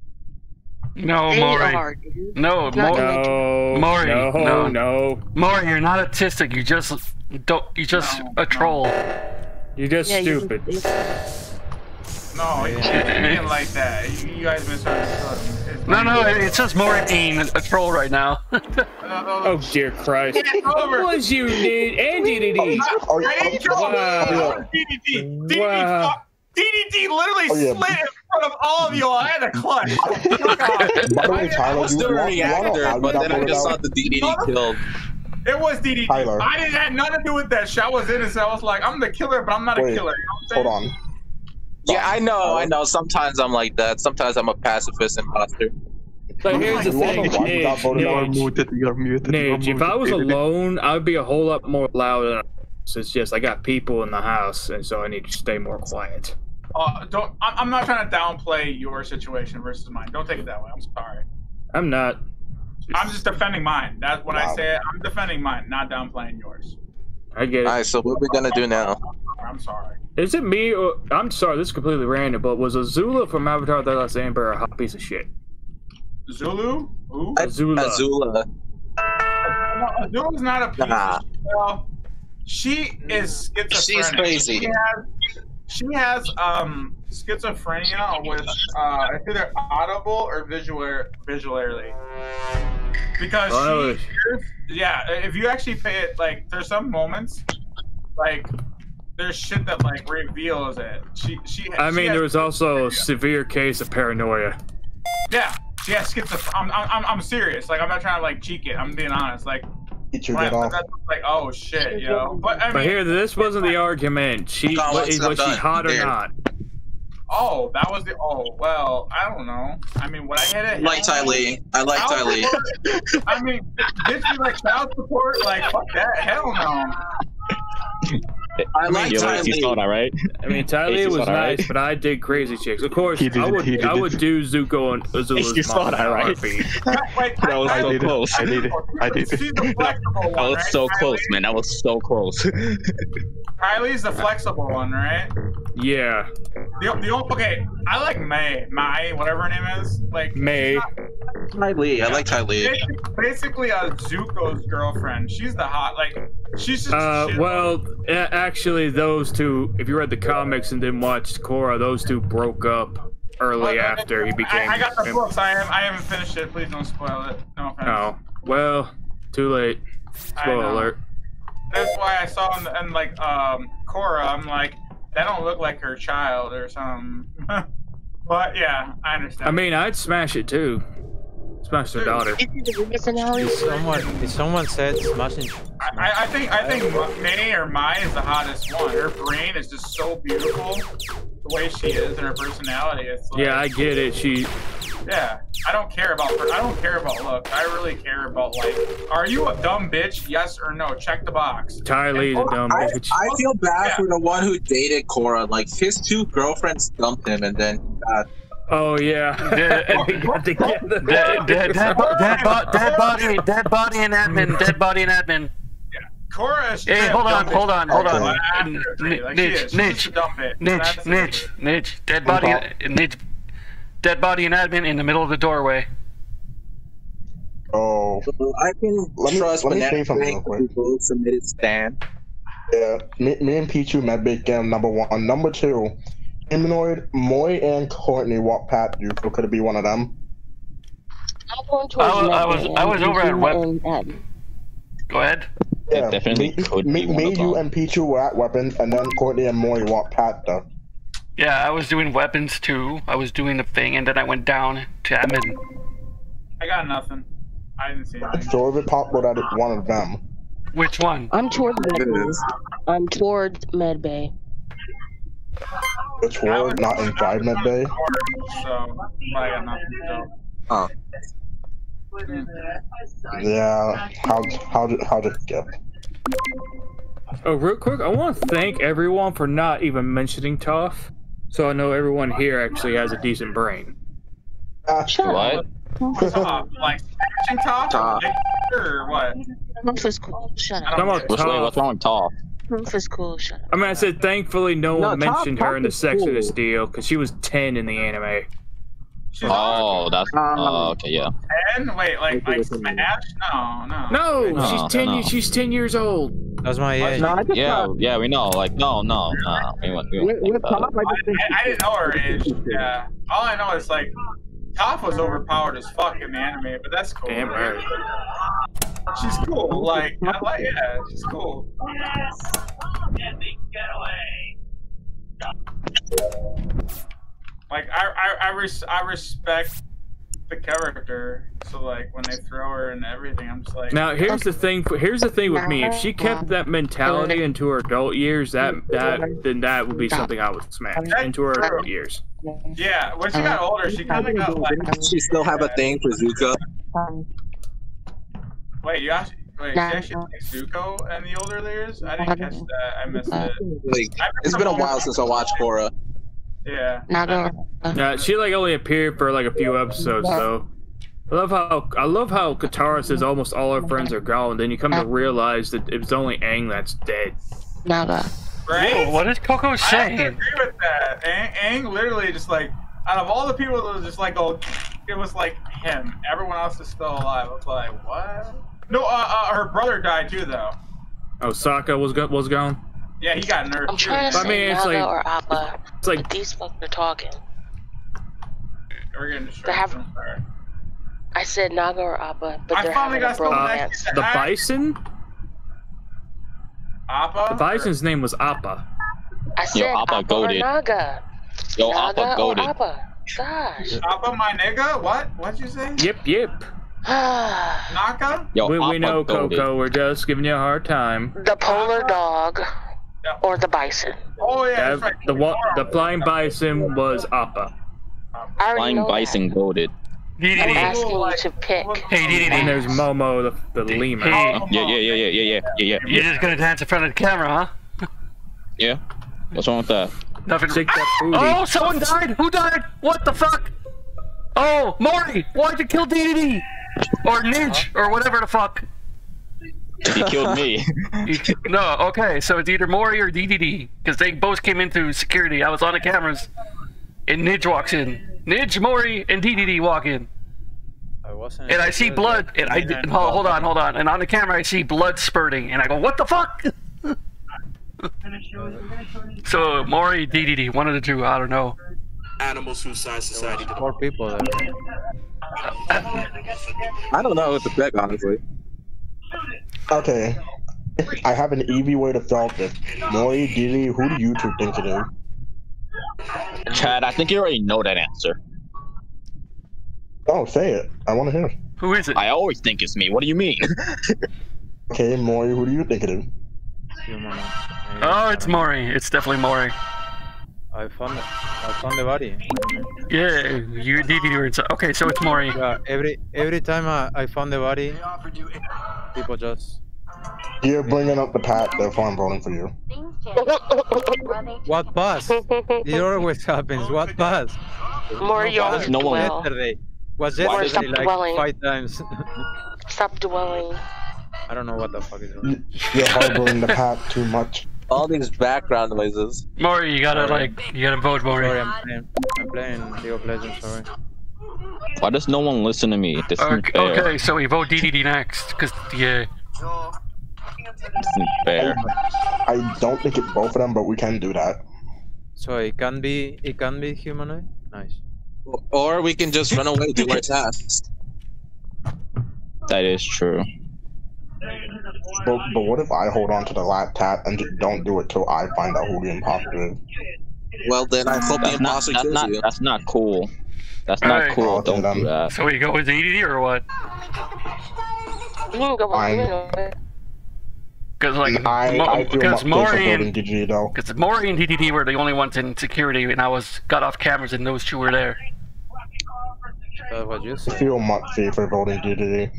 No, They Maury. are, dude. No, Not Maury. No, Maury, no, no. no. Maury, you're not autistic. You just don't. You just No, a no. troll. You're just Yeah, you- stupid. No, you didn't like that. You, you guys misunderstood. It's No, no, my- it's just Maury being a troll right now. Uh, Oh dear Christ! It's. What was you need? And DDD. Yeah, I ain't joking. Wow. DDD. DDD, Wow. Fuck- DDD literally Oh, yeah. slid in front of all of you, I had a clutch. By the way, Tyler, I was you doing a want, you want to know reactor, but then I voted just saw the DDD killed. It was DDD. Tyler. I didn't have nothing to do with that shit. I was innocent. I was like, I'm the killer, but I'm not a killer. You know Hold on. Yeah, I know, I know. Sometimes I'm like that. Sometimes I'm a pacifist imposter. But here's the thing, know why you got Nage. Nage, muted. You're muted. you're Nage, if I was alone, I'd be a whole lot more loud. So it's just I got people in the house, and so I need to stay more quiet. Uh, don't. I'm, I'm not trying to downplay your situation versus mine. Don't take it that way. I'm sorry. I'm not. I'm just defending mine. That's when I say it. I'm defending mine, not downplaying yours. I get it. Alright, so what we gonna do now? I'm sorry. Is it me or I'm sorry, this is completely random, but was Azula from Avatar The Last Emperor a hot piece of shit? Zulu? Who? Azula. Azula. No, Azula's not a piece Nah. of shit. Well, she is schizophrenic. She's crazy. She has, she has um schizophrenia with uh it's either audible or visual visually. Because Oh. she hears, yeah, if you actually pay it like there's some moments like there's shit that like reveals it. She she I she mean, there was also a severe case of paranoia. yeah, she has schizophrenia. I'm, I'm, I'm serious. Like, I'm not trying to like cheek it. I'm being honest. Like, Get you when I off. like, oh shit, yo. But I mean, But here, this wasn't the argument. She No, was, it's was she hot or not? oh, that was the. Oh, well, I don't know. I mean, would I hit it? I like Ty Lee. I like Ty Lee. I mean, did she like child support? Like, fuck that. Hell no. I like Yo, Ty you Lee. saw that, right? I mean, Tyler Hey, she was nice, right? but I did crazy chicks. Of course, did I would did I would do Zuko and Azula's You saw mom that, right? Wait, That was I so did it. close. I did it. I did She's it. the flexible one, That was right? so Kylie? close, man. That was so close. Kylie's the flexible one, right? Yeah, The, the old, okay, I like May, Mai, whatever her name is. Like May. Ty Lee. I like Ty Lee. Basically, basically a Zuko's girlfriend. She's the hot, like she's just. Uh, well, actually, those two. If you read the comics and didn't watch Korra, those two broke up early Well, after he became. I, I got the books. I have, I haven't finished it. Please don't spoil it. No offense. Oh, well, too late. Spoiler alert. That's why I saw in, in like um Korra. I'm like, that don't look like her child or something. but yeah, I understand. I mean, I'd smash it too. Smash their daughter. Did someone, did someone said smashing? I, I- I think I think Ma- May or Mai is the hottest one. Her brain is just so beautiful, the way she is and her personality. It's like, Yeah, I get it. She. Yeah, I don't care about I don't care about look. I really care about like, are you a dumb bitch? Yes or no? Check the box. Ty Lee's a dumb I, bitch. I feel bad Yeah. for the one who dated Korra. Like his two girlfriends dumped him, and then uh, Oh yeah. Uh, dead, They got together. dead, dead, dead, dead, bo- dead body, dead body and admin, dead body and admin. Korra is Hey, hold on, hold on, hold on. Like, accurately, Niche, is. She's just a niche, niche, niche, niche, dead body, uh, niche, dead body and admin in the middle of the doorway. Oh, I can Let me- trust let me Banana say something real quick. who submitted Stan. yeah. Me, me and Pichu met Big Game number one. Number two, Humanoid, Moy, and Courtney walked past you. So could it be one of them? I'm going towards I was- I was- I was over at Azula Web- and Go ahead. Yeah, definitely me, could me, be one me you, and Pichu were at weapons, and then Courtney and Moy walked past us. Yeah, I was doing weapons too. I was doing the thing, and then I went down to admin. I got nothing. I didn't see anything. So if it possible that it's one of them. Which one? I'm towards It Medbay. I'm towards Medbay. Which war? not inside Med Bay. So I got nothing. So. Huh. Yeah. How how did how did it get? Oh, real quick, I want to thank everyone for not even mentioning Toph. So I know everyone here actually has a decent brain. Ah, What? Top, like smashing top, Top. Like, or what? Proof is cool. Shut up. don't Come on, get it. What's, what's wrong with Toph? Proof is cool. Shut up. I mean, I said thankfully no one No, Toph- mentioned her in the Toph is Sex of this cool. deal because she was 10 in the anime. She's Oh, that's. Um, Oh, okay, yeah. ten. Wait, like like smash? No, no. No, No, she's 10 no. years, she's 10 years old. That's my age. No, Yeah, thought, yeah, we know. Like, no, no, no. We won't, we won't with, think with about I just I, I didn't know her age. Yeah. All I know is like Toph was overpowered as fuck in the anime, but that's cool. Damn right. She's cool. Like I like yeah, she's cool. Like I, I, I res- I respect the character. So like when they throw her and everything, I'm just like. Now here's the thing. Here's the thing with me. If she kept that mentality into her adult years, that that then that would be something I would smash into her adult years. Yeah, when she got older, she kind of got like. She still have a thing for Zuko. Um, Wait, you actually. Wait, she actually likes Zuko in the older layers? I didn't catch that. I missed it. Like, it's been a while since I watched Korra. Yeah. Yeah, she like only appeared for like a few episodes though. I love how I love how Katara says almost all her friends are gone. Then you come to realize that it was only Aang that's dead. Naga. Right? Whoa, what is Coco I saying? have to agree with that. Aang, Aang literally just like, out of all the people that was just like, oh, it was like him. Everyone else is still alive. I was like, what? No, uh, uh her brother died too, though. Oh, Sokka was go- was gone. Yeah, he got nerfed I'm too. trying to I say mean, it's Naga like- or Appa. It's like but these fucks are talking. We're getting They distracted. have. I'm sorry. I said Naga or Appa, but I they're finally having a got someone bromance. that- the Bison. Appa? The Bison's name was Appa. I said Appa Appa or. Naga. Yo, Naga Appa or. Appa. Gosh. Appa, my nigga? What? What'd you say? Yep, yep. Naka? Yo, we, we know, goated. Coco. We're just giving you a hard time. the polar dog or the bison. Oh, yeah, That- right. the wa- the flying bison was Appa. I Flying know bison goaded. that. I'm asking you to pick. Hey, And there's Momo, the, the lemur. Hey, Yeah, yeah, yeah, yeah, yeah, yeah, yeah, yeah. you're just gonna dance in front of the camera, huh? Yeah. What's wrong with that? Nothing. Shake that ah! booty. Oh, someone died. Who died? What the fuck? Oh, Maury, why'd you kill DDD? Or Ninja, or whatever the fuck. He killed me. No, okay, so it's either Mori or DDD, because they both came into security. I was on the cameras, and Nidge walks in. Nidge, Mori, and DDD walk in. I wasn't. And I see blood, and I did, hold, hold on, hold on. And on the camera, I see blood spurting, and I go, "What the fuck?" so Mori, DDD, one of the two, I don't know. Animal Suicide Society. More people there. I don't know what to pick, honestly. Okay. I have an easy way to solve this. Mori, Diddy, who do you two think it is? Chad, I think you already know that answer. Oh, say it. I want to hear. Who is it? I always think it's me. What do you mean? Okay, Mori, who do you think it is? Oh, it's Maury. It's definitely Maury. I found I found the body. Yeah, you DDD were inside. Okay, so it's Maury. Yeah, every every time I, I found the body, people just You're bringing up the pat, therefore I'm voting for you. what pass? It always happens. What pass? More you always No one- Yesterday was yesterday like dwelling. five times. Stop dwelling. I don't know what the fuck is wrong. You're harboring the pat too much. All these background noises. Maury, you gotta like, you gotta vote Maury. Sorry, I'm playing. I'm playing League of Legends. Sorry. Why does no one listen to me? This isn't Okay, fair. okay, so we vote DDD next, cause yeah. This isn't fair. I don't think it's both of them, but we can do that. So it can be it can be humanoid. Nice. Or we can just run away, do our tasks. That is true. But, but what if I hold on to the laptop and just don't do it till I find out who the imposter is? Well, then I hope the That's not, imposter that's kills not, you. that's not cool. That's not Alright. cool. Don't do that. So we go with DDD or what? You can go Fine. with Cause like, I, I feel because much safer Maury voting and DG though. because Maury and DDD were the only ones in security, and I was got off cameras, and those two were there. That's what you I said. feel much safer voting DG.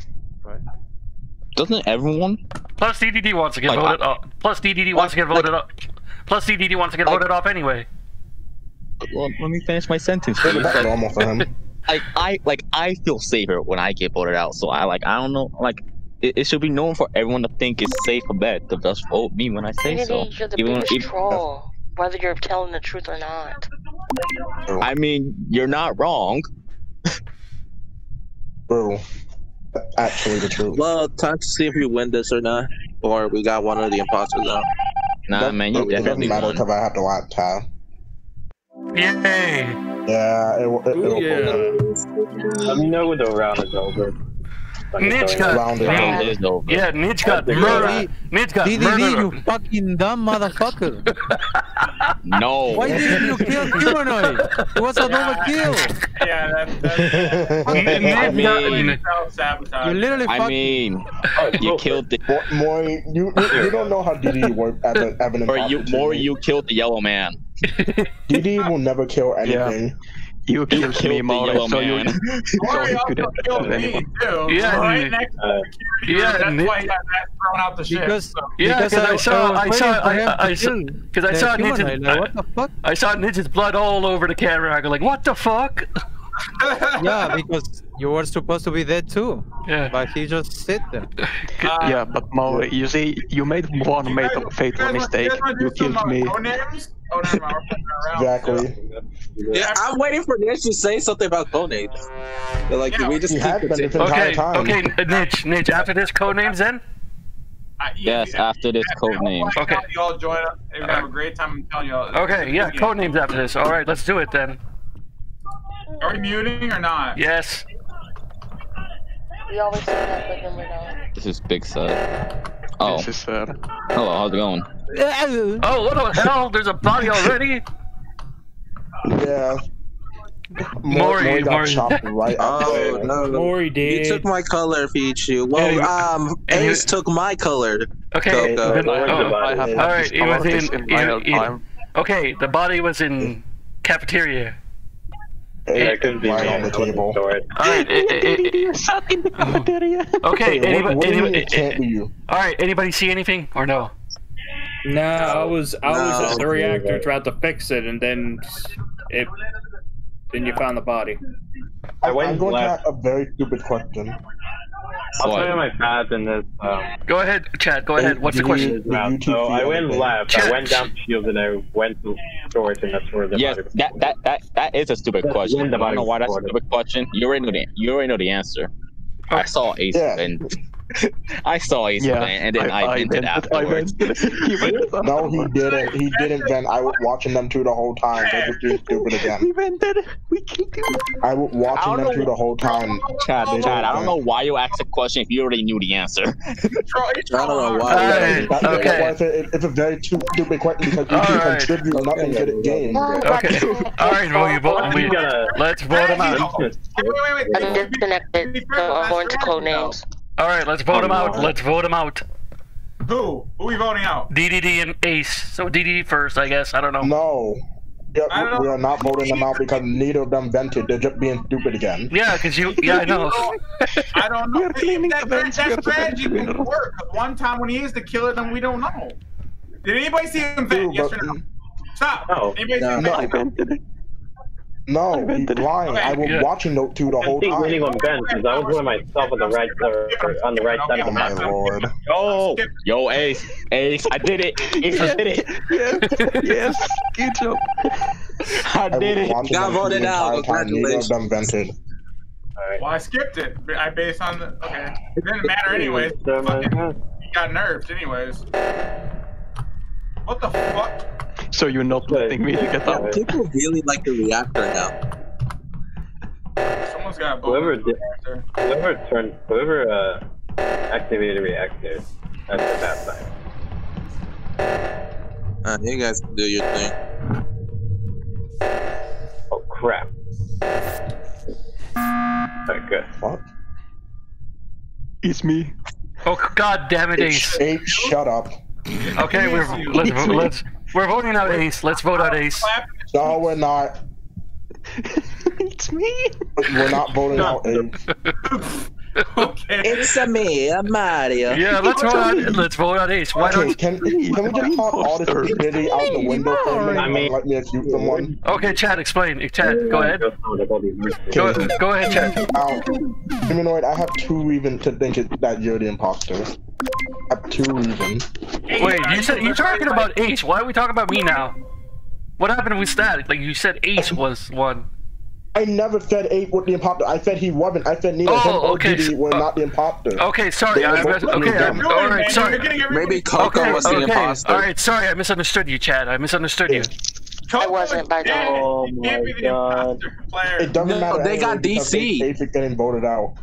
Doesn't everyone? Plus DDD wants to get Like, voted off. Plus DDD wants to get voted off. Plus DDD wants to get voted off anyway. Well, let me finish my sentence. That's normal for him. like I like I feel safer when I get voted out. So I like I don't know like it, it should be known for everyone to think it's safe a bet to just vote me when I say so. You're the Even biggest if- troll. Whether you're telling the truth or not. I mean, you're not wrong. Bro, actually the truth. Well, time to see if we win this or not. Or we got one of the imposters out. Nah, That- man, you it doesn't matter because I have the last tat. Yay! Yeah, it, will- it, Ooh, it'll yeah. Let me know when the round is over. Nidge got Round is Round over. yeah, Nidge got DDD murdered. Nidge got DDD, you fucking dumb motherfucker. No. Why didn't you kill Humanoid? It was a double kill. Yeah, that, that's I mean, self-sabotage. You literally I mean, you killed the. More, you, you you don't know how DD works as an as an Or you, more you killed the yellow man. DD will never kill anything. You You killed me, killed the Mario, yellow so you, so you couldn't killed kill me too. Yeah, right you- next to the security yeah. That's Nick- why he got that thrown out the ship. Because, so. Yeah, because because I saw, I saw, waiting I, I, saw, because I saw humanoid, Ninja's, like, what the fuck? I saw Ninja's blood all over the camera. I go like, what the fuck? Yeah, because you were supposed to be dead too. Yeah. But he just sit there. Uh, yeah, but Maui, you see, you made one made a fatal mistake. You killed uh, me. Codenames? Oh, never mind. Around. Exactly. Yeah, I'm waiting for Nish to say something about donates. They're like, Yeah, we just He keep had been this continuing. entire Okay, time. okay, Nitch, Nitch, after this code names then? I- Yes, after this code name. Okay. You all join us. We're have a uh, great time. I'm telling you all. Okay, yeah, code names after this. All right, let's do it then. Are we muting or not? Yes. We always say that, but then we don't. This is Big Sad. Oh, This is uh, hello, how's it going? Oh, what the hell? There's a body already? Yeah. Maury, Maury got Maury. chopped right Oh after. no! Maury You took my color, Pichu. Well, And you- um, and you- Ace took my color. Okay, Coco. then- oh, I have all had right, this it was in, in in, in- okay, the body was in cafeteria. That couldn't be on the I table. All right, eh, eh, eh, You suck in the cafeteria. okay, Wait, anybody, what, what do anybody, it can't be you? all right, anybody see anything or no? Nah, I was I was at the No. reactor trying to fix it, and then it then you found the body. I I'm went going to ask a very stupid question. I'll What? tell you my path in this. Um, Go ahead, Chad. Go ahead. What's the question? you- So I went anything? left. Chat. I went down shields and I went to storage, and that's where the Yes, body that that that that is a stupid That's question. I don't know why that's a stupid question. You already know the you already know the answer. I saw Ace Yeah. and I saw he's Yeah, and then I, vented vented, I afterwards. vented. He vented No, he didn't. He didn't vent. I was watching them two the whole time. They're just being stupid again. He vented. We killed him. I was watching I don't them two the whole time. Chad, They Chad, I don't don't know why you asked a question if you already knew the answer. I don't know why. hard. Alright, That- okay. why I it, it's a very stupid question because you All can right. contribute nothing to the game. Okay. All right, well, you vote. We, You gotta- let's vote them out. Wait, wait, wait. I'm disconnected, so I'm going to code names. All right, let's vote them out. Let's vote them out. Who? Who we voting out? DDD and Ace. So DDD first, I guess. I don't know. No. Yeah, I don't we know. are not voting them out because neither of them vented. They're just being stupid again. Yeah, because you. Yeah, I know. I don't know. We are cleaning that, the that, vents, we that strategy won't work. 'cause One time when he is the killer, then we don't know. Did anybody see him vent? Dude, Yes but- or no? Stop. No. Anybody see him No. I vent? Vented. No, I he's vented. lying. I was Yeah. watching those two the I whole think time. winning on Ben because I was doing myself on the right uh, on the right side of Oh the my map. lord. Yo, yo, Ace, Ace, I did it. Ace, I did it. Yes, yes. Good job. I I did was it. watching Got voted out. entire time. Neither of Congratulations. them vented. Well, I skipped it. I based on the. Okay. It didn't matter anyways. Fucking, he got nerfed anyways. What the fuck? So you're not letting me get out. People really like the reactor now. Someone's got a Whoever bonus did- character. Whoever turned, whoever uh, activated the reactor, that's the bad side. Uh, you guys can do your thing. Oh crap! Alright, good. What? It's me. Oh God damn it, Ace. Eight, eight, shut up. Okay, we're let's let's we're voting out Ace. Let's vote out Ace. No, we're not. it's me. We're not voting out Ace. Okay. It's a me, a Mario. Yeah, let's vote out. Let's vote out Ace. Why Okay, don't? can, can we just talk all this stupidity out the window for a minute I mean- and let me shoot someone? Okay, Chad, explain. Chad, go ahead. Go, go ahead, Chad. Now, humanoid, I have two reasons to think it, that you're the imposter. I have two reasons. Wait, you said you're talking about Ace. Why are we talking about me now? What happened with Static? Like you said, Ace was one. I never said Ace was the imposter. I said he wasn't. I said neither Oh, him or okay, Diddy so- were uh, not the imposter. Okay, sorry. They I mis- okay, I'm, dumb. all right. Sorry. Maybe Coco Okay, was the okay. imposter. All right, sorry. I misunderstood you, Chad. I misunderstood you. I wasn't, by the. Oh He my can't be the god! imposter player. It doesn't No, matter. they got DC. Ace is getting voted out.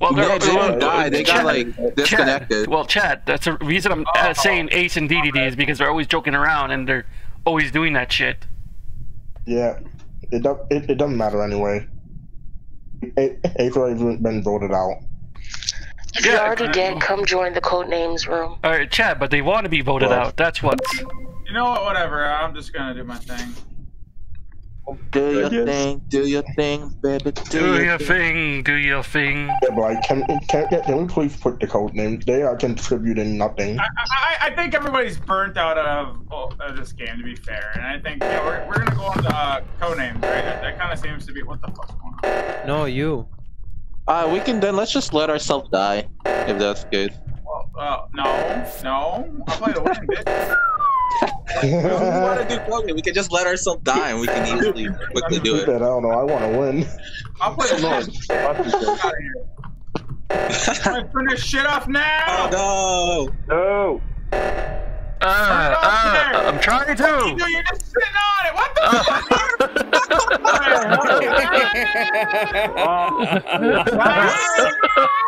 Well, they're- they didn't well, die. They got Chad- like Chad, disconnected. well, Chad, that's the reason I'm uh, saying Ace and DDD is because they're always joking around and they're always doing that shit. Yeah, it do, it, it doesn't matter anyway. A- Ace already been voted out. If you're already dead, come join the Codenames room. All right, Chad, but they want to be voted Well- out. That's what. You know what? Whatever. I'm just gonna do my thing. Do your Yes. thing, do your thing, baby. Do, Do your thing, do your thing. Yeah, but like, can, can, can we please put the code name? They are contributing nothing. I, I, I think everybody's burnt out of, oh, of this game, to be fair. And I think, you know, we're, we're gonna go on to uh, codenames, right? That, that kind of seems to be what the fuck's going on. No, you. Uh, we can then let's just let ourselves die, if that's good. Well, uh, no, no. I'll play to win, bitch. We want to do coding. We can just let ourselves die, and we can easily quickly do it. I don't know. I want to win. I'll play to win. Get out of here. Turn this shit off now! Oh No. Uh, uh, I'm trying to. You know, you're just sitting on it. What the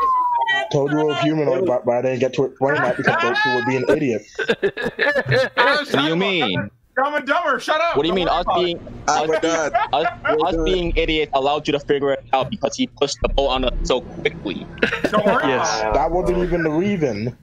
Told you it was humanoid, but, but I didn't get to explain that because those two would be an idiot. What do you mean? Dumb and Dumber, shut up! What do you mean Don't us being my us, us being idiots allowed you to figure it out because he pushed the boat on us so quickly? Don't worry Yes. about That wasn't even the reason.